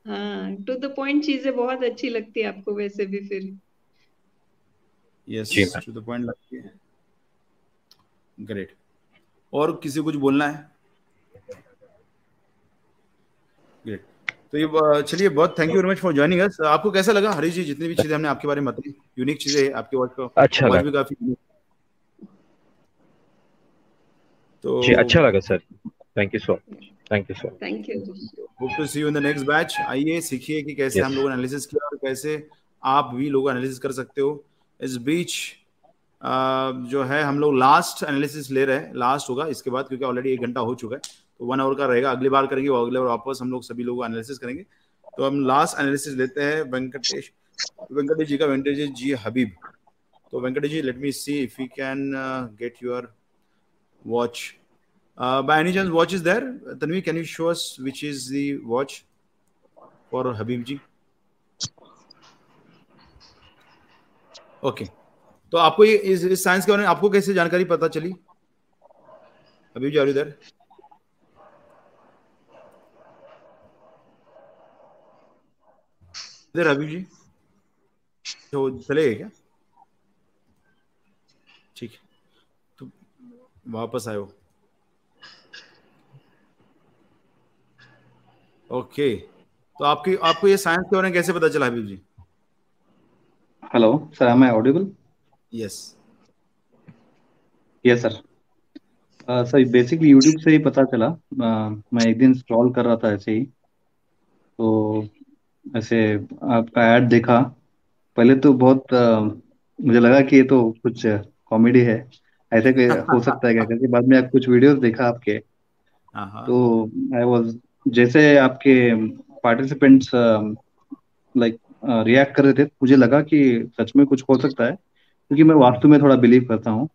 हाँ टू द पॉइंट चीज़ें बहुत अच्छी लगती है आपको वैसे भी फिर। यस टू द पॉइंट लगती है। ग्रेट और किसी कुछ बोलना है? ग्रेट तो ये चलिए बहुत thank you very much for joining us आपको कैसा लगा? हरीश जी जितनी भी चीज़ें हमने आपके बारे में बताई यूनिक चीज़ें आपके वर्ड को अच्छा लगा। भी काफ़ी तो जी अच्छा लगा sir thank you so much thank you sir thank you hope to see you in the next batch आइए सीखिए कि कैसे yes. हम लोग एनालिसिस किया और कैसे आप भी लोग एनालिसिस कर सकते हो। इस बीच जो है, हम लोग लास्ट एनालिसिस ले रहे हैं। लास्ट होगा, इसके बाद, क्योंकि ऑलरेडी एक घंटा हो चुका है तो वन आवर का रहेगा। अगली बार करेंगे अगले बार वापस हम लोग सभी लोग एनालिसिस करेंगे। तो हम लास्ट एनालिसिस लेते हैं, वेंकटेश वेंकटेश जी का, वेंकटेश जी हबीब। तो Venkatesh ji let me see if you can get your watch by any chance watch is there? Tanvi can you show us which is the watch for habib ji? Okay तो आपको ये इस, इस साइंस के बारे में आपको कैसे जानकारी पता चली? अभी जा इधर। इधर अभी जी। तो चलेगा क्या? ठीक है। तो वापस आयो। ओके तो आपकी आपको ये साइंस के बारे में कैसे पता चला Habib ji? Hello sir am I audible yes yes sir sir basically YouTube से ही पता चला uh, मैं एक दिन स्क्रॉल कर रहा था ऐसे ही। तो ऐसे आपका ऐड देखा। पहले तो बहुत uh, मुझे लगा कि ये तो कुछ कॉमेडी है। ऐसे हो सकता है क्या? करके बाद में कुछ वीडियोस देखा आपके। हाँ, हाँ। तो आई वाज जैसे आपके पार्टिसिपेंट्स लाइक रिएक्ट कर रहे थे। मुझे लगा कि सच में कुछ हो सकता है क्योंकि मैं वास्तु में थोड़ा बिलीव करता हूँ।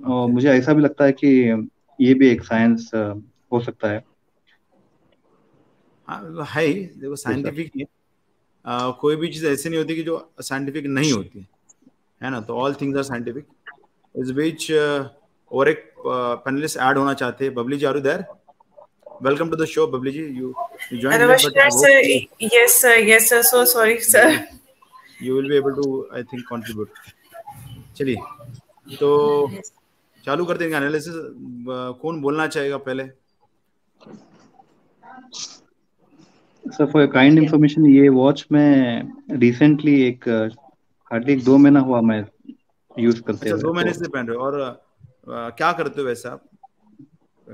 और मुझे ऐसा भी लगता है कि ये भी एक साइंस हो सकता है। हाँ, है देखो साइंटिफिक है कोई भी चीज़ ऐसी नहीं होती कि जो साइंटिफिक नहीं होती। है ना? तो ऑल थिंग्स आर साइंटिफिक इस बीच और एक पैनलिस्ट ऐड होना चाहते हैं। Babli ji are there welcome to the show babli ji you, you joined Namaskar, sir. yes sir yes sir so sorry sir you will be able to i think contribute चलिए तो चालू कर देंगे एनालिसिस कौन बोलना चाहेगा पहले सर फॉर काइंड इंफॉर्मेशन ये वॉच में रिसेंटली एक हार्डली दो महीना हुआ मैं यूज़ करते अच्छा, दो महीने से पहन रहे हो और आ, क्या करते हो वैसे आप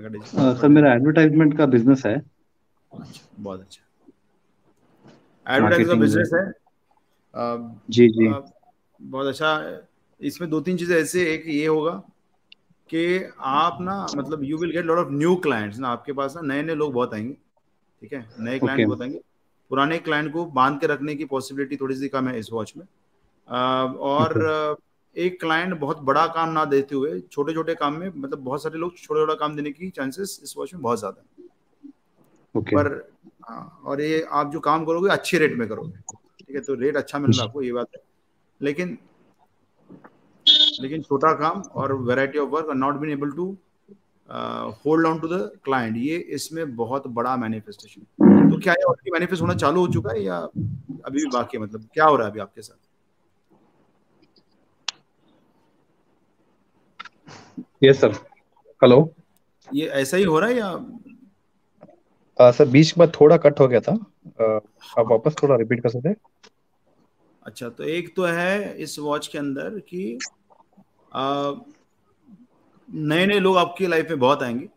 सर मेरा एडवर्टाइजमेंट का बिज़नेस है। अच्छा, बहुत अच्छा। एडवर्टाइजमेंट का बिज़नेस है? जी जी। बहुत अच्छा। इसमें दो तीन चीज़ें ऐसे एक ये होगा कि आप ना मतलब you will get lot of new clients ना आपके पास ना नए नए लोग बहुत आएँगे ठीक है? नए क्लाइंट Okay. बहुत आएँगे। पुराने क्लाइंट को बाँध के रखने की पॉसिबिलिटी थोड़ी सी कम है इस वॉच में। अ, और अ, एक क्लाइंट बहुत बड़ा काम ना देते हुए छोटे छोटे काम में मतलब बहुत सारे लोग छोटा छोटा काम देने की चांसेस इस वॉच में बहुत ज़्यादा है। ओके पर हाँ, और ये आप जो काम करोगे अच्छे रेट में करोगे। ठीक है तो रेट अच्छा मिल रहा आपको ये बात है। लेकिन लेकिन छोटा काम और variety of work not been able to hold on to the client ये इसमें बहुत बड़ा मैनिफेस्टेशन तो क्या ये ऑलरेडी मैनिफेस्ट होना चालू हो चुका है या अभी भी बाकी है? मतलब क्या हो रहा है अभी आपके साथ? यस सर हेलो ये ऐसा ही हो रहा है या? आ, सर बीच में थोड़ा कट हो गया था। आप वापस थोड़ा रिपीट कर सकते अच्छा तो एक तो है इस वॉच के अंदर कि नए नए लोग आपकी लाइफ में बहुत आएँगे।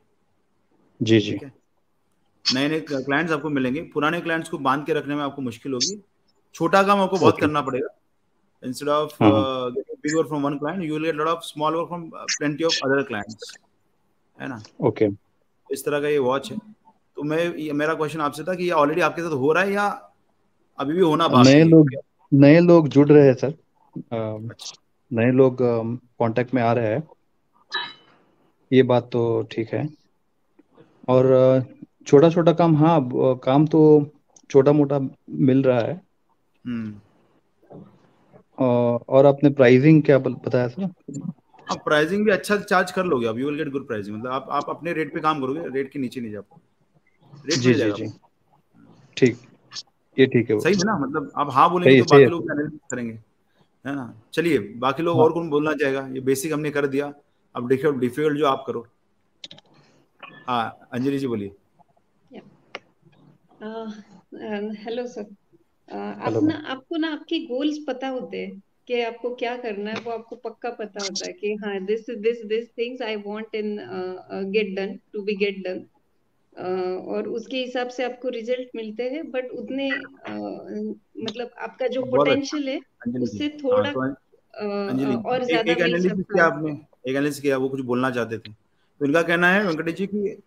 जी जी। नए नए क्लाइंट्स आपको मिलेंगे। पुराने क्लाइंट्स को बाँध के रखने में आपको मुश्किल होगी। छोटा काम आपको बहुत Okay. करना पड़ेगा। इंस्टेड ऑफ़ हाँ। Big work from one client you will get lot of small work from plenty of other clients है ना? ओके इस तरह का ये वॉच है। तो मैं मेरा क्वेश्चन आपसे था कि ये ऑलरेडी आपके साथ हो रहा है या अभी भी होना बाकी नए लोग नए लोग जुड़ रहे हैं सर। अ, नए लोग कांटेक्ट में आ रहे हैं। ये बात तो ठीक है। और छोटा छोटा काम हाँ काम तो छोटा मोटा मिल रहा है। हम्म। और आपने प्राइसिंग क्या बताया सर आप प्राइसिंग भी अच्छा चार्ज कर लोगे अब you will get good pricing मतलब आप आप अपने रेट पे काम करोगे रेट के नीचे नहीं जा पाओगे। रेट जी जी जी। ठीक। ये ठीक है सही है ना? मतलब आप हाँ बोलेंगे तो बाकी लोग एनालिसिस करेंगे। है ना? चलिए बाकी लोग और कौन बोलना चाहेगा? ये बेसिक हमने कर दिया। अब डिफ़िकल्ट डिफ़िकल्ट जो आप करो। हाँ अंजलि जी बोलिए। हेलो सर आप ना आपको ना आपके गोल्स पता होते हैं कि आपको क्या करना है वो आपको पक्का पता होता है कि हाँ this this this things I want in get done to be get done और उसके हिसाब से आपको रिज़ल्ट मिलते हैं बट उतने uh, मतलब आपका जो अच्छा। पोटेंशियल है उससे हाँ थोड़ा तो uh, और ज़्यादा मिल सकता है। आपने एक एनालिसिस किया वो कुछ बोलना चाहते थे। तो इनका कहना है वेंकटेश जी कि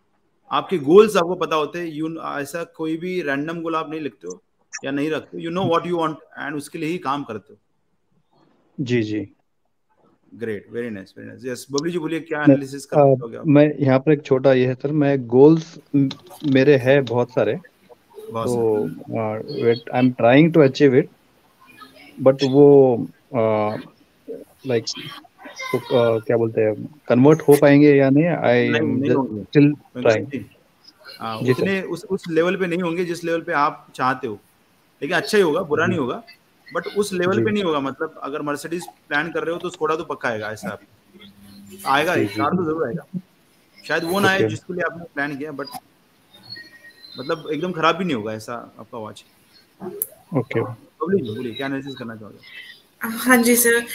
आपके गोल्स आपको पता होते हैं यू ऐसा कोई भी रैंडम गोल आप नहीं लिखते हो। या नहीं रखते you know what you want and उसके लिए ही काम करते हो। जी जी। Great very nice very nice yes Babli ji बोलिए क्या एनालिसिस अ, करते हो मैं यहाँ पर एक छोटा ये है सर मैं गोल्स मेरे है बहुत सारे। बहुत तो सारे। I am trying to achieve it but वो लाइक तो अ, क्या बोलते हैं कन्वर्ट हो पाएँगे या नहीं आई एम स्टिल ट्राइंग जी जी सर। उतने उस उस लेवल पे नहीं होंगे जिस लेवल पे आप चाहते हो। लेकिन अच्छा ही होगा बुरा नहीं होगा बट उस लेवल पे नहीं होगा मतलब अगर मर्सिडीज प्लान कर रहे हो तो स्कोडा तो पक्का आएगा ऐसा आप आएगा ही कार तो ज़रूर आएगा। शायद वो ना आए जिसके लिए आपने प्लान किया बट मतलब एकदम खराब भी नहीं होगा ऐसा आपका वॉच ओके बोलिए क्या एनालिसिस करना चाहोगे? हाँ जी सर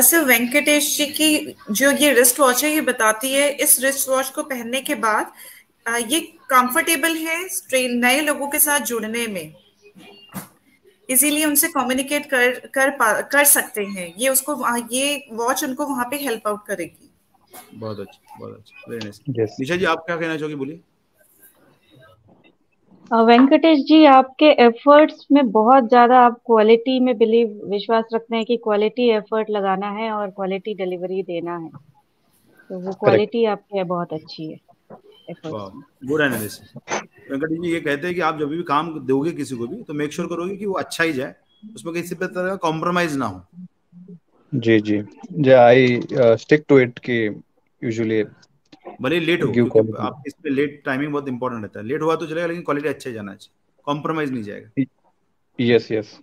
सर वेंकटेश जी की जो ये रिस्ट वॉच है ये बताती है इस रिस्ट वॉच को पहनने के बाद अ, ये कंफर्टेबल है नए लोगों के साथ जुड़ने में? इजीली उनसे कम्युनिकेट कर कर कर सकते हैं। ये उसको ये वॉच उनको वहाँ पे हेल्प आउट करेगी। बहुत अच्छा बहुत अच्छा। Very nice yes Nisha ji आप क्या कहना चाहोगे? बोलिए। वेंकटेश जी आपके एफर्ट्स में बहुत ज़्यादा आप क्वालिटी में बिलीव विश्वास रखते हैं कि क्वालिटी एफर्ट लगाना है और क्वालिटी डिलीवरी देना है। तो वो क्वालिटी आपकी बहुत अच्छी है एफर्ट्स वाह में गुड एनालिसिस वेंकट जी ये कहते हैं कि आप जब भी काम दोगे किसी को भी तो मेक श्योर करोगे कि वो अच्छा ही जाए। उसमें किसी भी तरह का कॉम्प्रोमाइज ना हो। जी जी। जी आई स्टिक टू इट कि यूजुअली भले लेट हो आप इस पे लेट टाइमिंग बहुत इंपॉर्टेंट रहता है। लेट हुआ तो चलेगा लेकिन क्वालिटी अच्छा जाना चाहिए। कॉम्प्रोमाइज नहीं जाएगा। Yes yes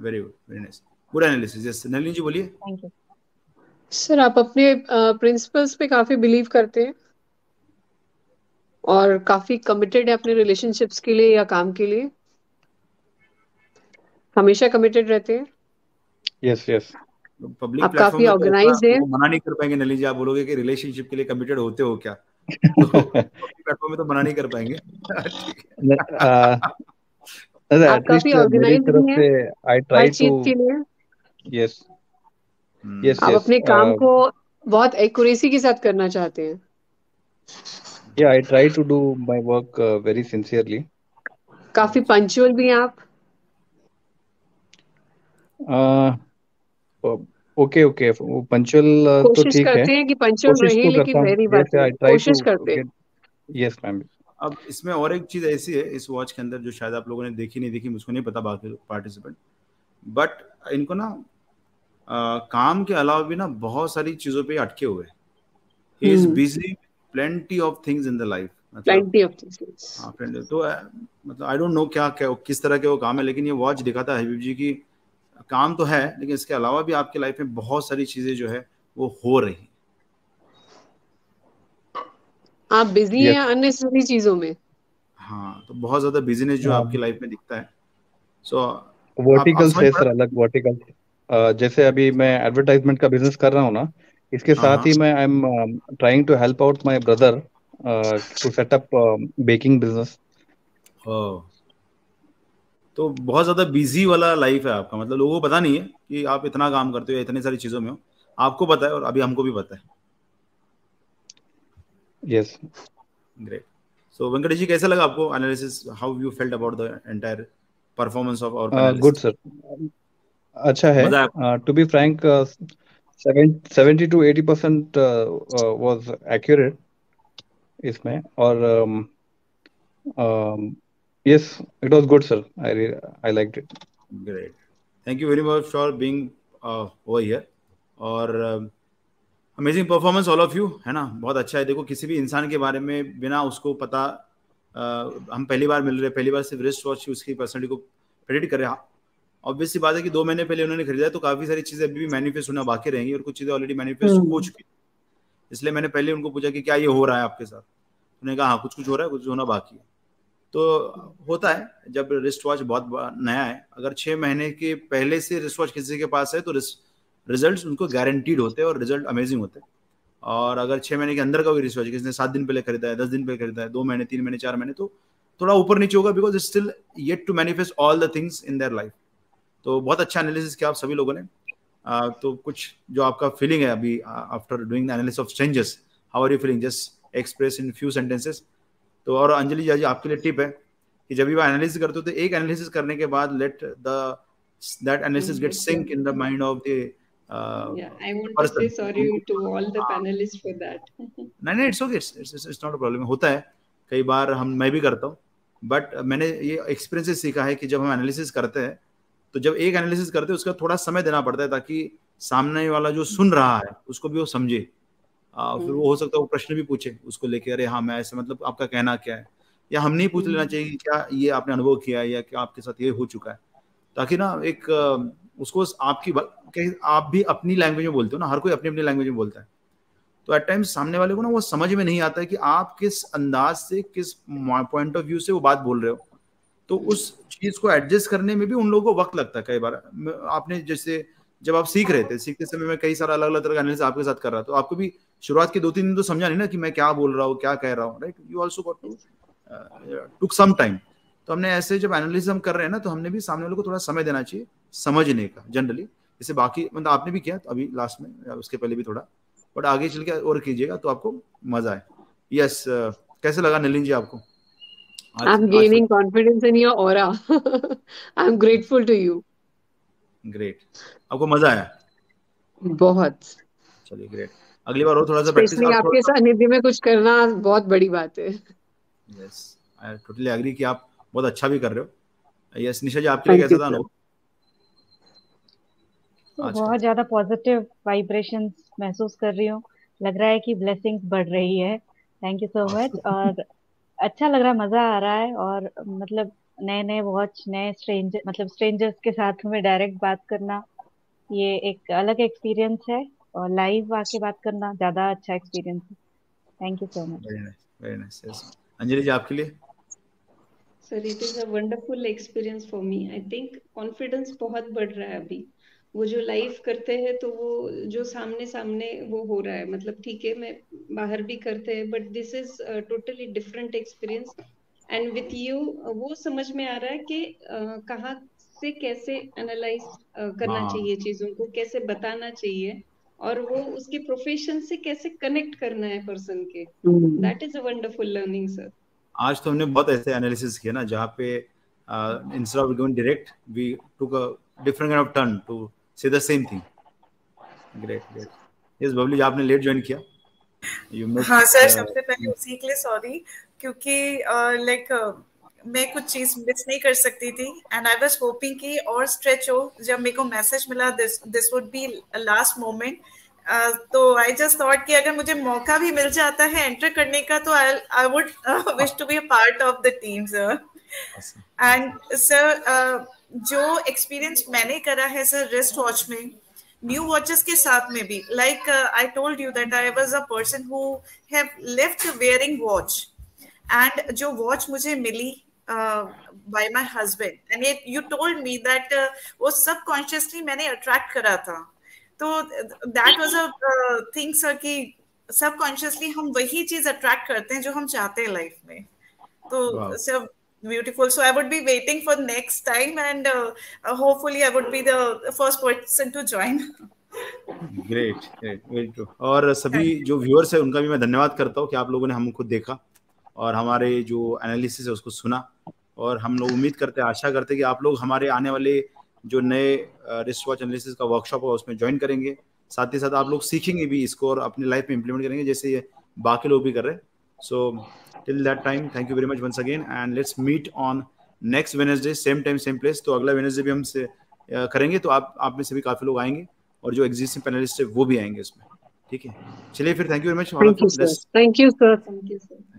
very good very nice good analysis yes Nalini ji बोलिए। थैंक यू सर आप अपने प्रिंसिपल्स पे काफ़ी बिलीव करते हैं। और काफ़ी कमिटेड है अपने रिलेशनशिप्स के लिए या काम के लिए? हमेशा कमिटेड रहते हैं? यस यस पब्लिक आप काफ़ी में तो हैं। मना नहीं कर पाएँगे नलिनी जी आप बोलोगे कि रिलेशनशिप के लिए कमिटेड होते हो क्या? तो प्लेटफॉर्म में तो मना नहीं कर पाएँगे। ठीक आप काफ़ी मेरी ऑर्गेनाइज्ड तरफ़ भी हैं आई ट्राई टू के लिए। यस हम्म, यस आप अपने काम को बहुत एक्यूरेसी के साथ करना चाहते हैं। Yeah, I try to do my work uh, very sincerely. काफ़ी पंचुअल भी हैं आप? Uh, ओके ओके वो पंचुअल तो ठीक है। करते हैं कि पंचुअल रहे तो लेकिन करता हूँ। पहली yes बात है कोशिश करते हैं। Yes मैम अब इसमें और एक चीज़ ऐसी है इस वॉच के अंदर जो शायद आप लोगों ने देखी नहीं देखी मुझको नहीं पता बाकी पार्टिसिपेंट बट इनको ना आ, काम के अलावा भी ना बहुत सारी चीज़ों पे अटके हुए ही। Is. Busy plenty of things in the life plenty of things हाँ plenty- तो मतलब आई डोंट नो क्या क्या किस तरह के वो काम है लेकिन ये वॉच दिखाता है हबीब जी की काम तो है लेकिन इसके अलावा भी आपकी लाइफ में बहुत सारी चीज़ें जो है वो हो रही हैं। आप बिज़ी Yes. हैं अननेसेसरी चीज़ों में हाँ तो बहुत ज़्यादा बिजीनेस जो हाँ। आपकी लाइफ में दिखता है सो वर्टिकल से सर अलग वर्टिकल जैसे अभी मैं एडवर्टाइजमेंट का बिज़नेस कर रहा हूँ ना इसके हाँ, साथ हाँ। ही मैं I am trying to help out my brother to set up baking business तो बहुत ज़्यादा बिज़ी वाला लाइफ है आपका मतलब लोगों को पता नहीं है कि आप इतना काम करते हो इतनी सारी चीज़ों में हो। आपको पता है और अभी हमको भी पता है। Yes great so Venkatesh ji कैसा लगा आपको analysis how you felt about the entire performance of our good sir अच्छा है। To be frank eighty percent was accurate इसमें। और yes it good sir I I liked it great thank you very much for और amazing performance all of you है ना? बहुत अच्छा है। देखो किसी भी इंसान के बारे में बिना उसको पता uh, हम पहली बार मिल रहे पहली बार सिर्फ़ रिस्ट वॉच उसकी पर्सनलिटी को प्रेडिक्ट कर रहे हैं। ऑब्वियस सी बात है कि दो महीने पहले उन्होंने खरीदा तो काफ़ी सारी चीज़ें अभी भी मैनिफेस्ट होना बाकी रहेंगी और कुछ चीज़ें ऑलरेडी मैनिफेस्ट हम्म। हो चुकी है। इसलिए मैंने पहले उनको पूछा कि क्या ये हो रहा है आपके साथ? उन्होंने कहा हाँ कुछ कुछ हो रहा है कुछ होना बाकी है। तो होता है जब रिस्ट वॉच बहुत नया है अगर छह महीने के पहले से रिस्ट वॉच किसी के पास है तो रिज़ल्ट उनको गारंटीड होते हैं और रिज़ल्ट अमेजिंग होते हैं। और अगर छह महीने के अंदर का कोई रिस्ट वॉच किसी ने सात दिन पहले खरीदा है दस दिन पहले खरीदा है दो महीने तीन महीने चार महीने तो थोड़ा ऊपर नीचे होगा because still yet to manifest all the things in their life तो बहुत अच्छा एनालिसिस किया आप सभी लोगों ने। आ, तो कुछ जो आपका फीलिंग है अभी after doing the analysis of strangers how are you feeling just express in few sentences तो और अंजलि जी जी आपके लिए टिप है कि जब भी आप एनालिसिस करते हो तो एक एनालिसिस करने के बाद let the that analysis get sink in the mind of the Yeah, I want to say sorry to all the panelists for that. नहीं नहीं it's okay it's it's not a problem होता है कई बार हम मैं भी करता हूँ बट मैंने ये एक्सपीरियंस सीखा है कि जब हम एनालिसिस करते हैं तो जब एक एनालिसिस करते हैं उसका थोड़ा समय देना पड़ता है ताकि सामने वाला जो सुन रहा है उसको भी वो समझे। फिर वो हो सकता है वो प्रश्न भी पूछे उसको लेके अरे हाँ मैं ऐसे मतलब आपका कहना क्या है? या हमने ही पूछ लेना चाहिए कि क्या ये आपने अनुभव किया है या क्या आपके साथ ये हो चुका है। ताकि ना एक उसको आपकी आप भी अपनी लैंग्वेज में बोलते हो ना हर कोई अपनी अपनी लैंग्वेज में बोलता है। तो एट टाइम्स सामने वाले को ना वो समझ में नहीं आता है कि आप किस अंदाज से किस पॉइंट ऑफ़ व्यू से वो बात बोल रहे हो। तो उस चीज़ को एडजस्ट करने में भी उन लोगों को वक्त लगता है कई बार। आपने जैसे जब आप सीख रहे थे, सीखते समय में कई सारा अलग अलग तरह का एनालिसिस आपके साथ कर रहा था तो आपको भी शुरुआत के दो तीन दिन तो समझा नहीं ना कि मैं क्या बोल रहा हूँ, क्या कह रहा हूँ right you also got to took some time तो हमने ऐसे जब एनालिसिस हम कर रहे हैं ना तो हमने भी सामने वाले को थोड़ा समय देना चाहिए समझने का जनरली जैसे बाकी मतलब आपने भी किया तो अभी लास्ट में उसके पहले भी थोड़ा। बट आगे चल के और कीजिएगा तो आपको मज़ा आए। यस कैसे लगा नलिन जी आपको? आज- I'm आज gaining confidence in your aura. I'm grateful to you. Great आपको मज़ा आया? बहुत. चलिए ग्रेट अगली बार और थोड़ा सा प्रैक्टिस स्पेशली आपके सानिध्य में कुछ करना बहुत बड़ी बात है. यस आई टोटली एग्री कि आप बहुत अच्छा भी कर रहे हो. यस निशा जी आपके लिए कैसा था अनुभव? तो आज बहुत ज़्यादा पॉजिटिव वाइब्रेशंस महसूस कर रही हूँ. लग रहा है कि ब्लेसिंग्स बढ़ रही है. थैंक यू सो मच और अच्छा लग रहा है मज़ा आ रहा है और मतलब नए नए वॉच नए स्ट्रेंजर मतलब स्ट्रेंजर्स के साथ में डायरेक्ट बात करना ये एक अलग एक्सपीरियंस है और लाइव आके बात करना ज़्यादा अच्छा एक्सपीरियंस है। Thank you so much very nice very nice yes Anjali ji आपके लिए? Sir it is a wonderful experience for me I think confidence बहुत बढ़ रहा है अभी। वो जो लाइव करते हैं तो वो जो सामने सामने वो हो रहा है। मतलब ठीक है मैं बाहर भी करते हैं but this is totally different experience and with you वो समझ में आ रहा है कि uh, कहाँ से कैसे एनालाइज uh, करना हाँ। चाहिए चीज़ों को कैसे बताना चाहिए और वो उसके प्रोफेशन से कैसे कनेक्ट करना है पर्सन के। That is a wonderful learning sir आज तो हमने बहुत ऐसे एनालिसिस किए ना जहाँ पे instead of going direct we took a different kind of turn to say the same thing great great yes Babli आपने लेट ज्वाइन किया? यू हाँ सर सबसे पहले उसी के लिए सॉरी क्योंकि लाइक uh, मैं कुछ चीज़ मिस नहीं कर सकती थी एंड आई वाज होपिंग कि और स्ट्रेच हो जब मेरे को मैसेज मिला this this would be last moment तो आई जस्ट थॉट कि अगर मुझे मौका भी मिल जाता है एंटर करने का तो I I would wish to be a part of the team sir and sir जो एक्सपीरियंस मैंने करा है सर रिस्ट वॉच में न्यू वॉचेस के साथ में भी like I told you that I was a person who have left wearing watch and जो वॉच मुझे मिली by my husband and you told me that वो सब कॉन्शियसली मैंने अट्रैक्ट करा था. तो that was a thing sir कि सब कॉन्शियसली हम वही चीज़ अट्रैक्ट करते हैं जो हम चाहते हैं लाइफ में. तो sir beautiful. So i would be waiting for next time and uh, uh, hopefully i would be the first person to join. Great great और सभी जो व्यूअर्स है उनका भी मैं धन्यवाद करता हूँ कि आप लोगों ने हमको देखा और हमारे जो एनालिसिस है उसको सुना। और हम लोग उम्मीद करते हैं आशा करते हैं कि आप लोग हमारे आने वाले जो नए रिस्ट वॉच एनालिसिस का वर्कशॉप है उसमें ज्वाइन करेंगे। साथ ही साथ आप लोग सीखेंगे भी इसको और अपनी लाइफ में इम्प्लीमेंट करेंगे जैसे ये बाकी लोग भी कर रहे हैं। So till that time thank you very much once again and let's meet on next Wednesday same time same place तो अगला वेनेसडे भी हम से करेंगे तो आप आप में से भी काफ़ी लोग आएँगे और जो एग्जिस्टिंग पैनलिस्ट है वो भी आएँगे इसमें। ठीक है? चलिए फिर thank you very much thank you sir thank you sir thank you sir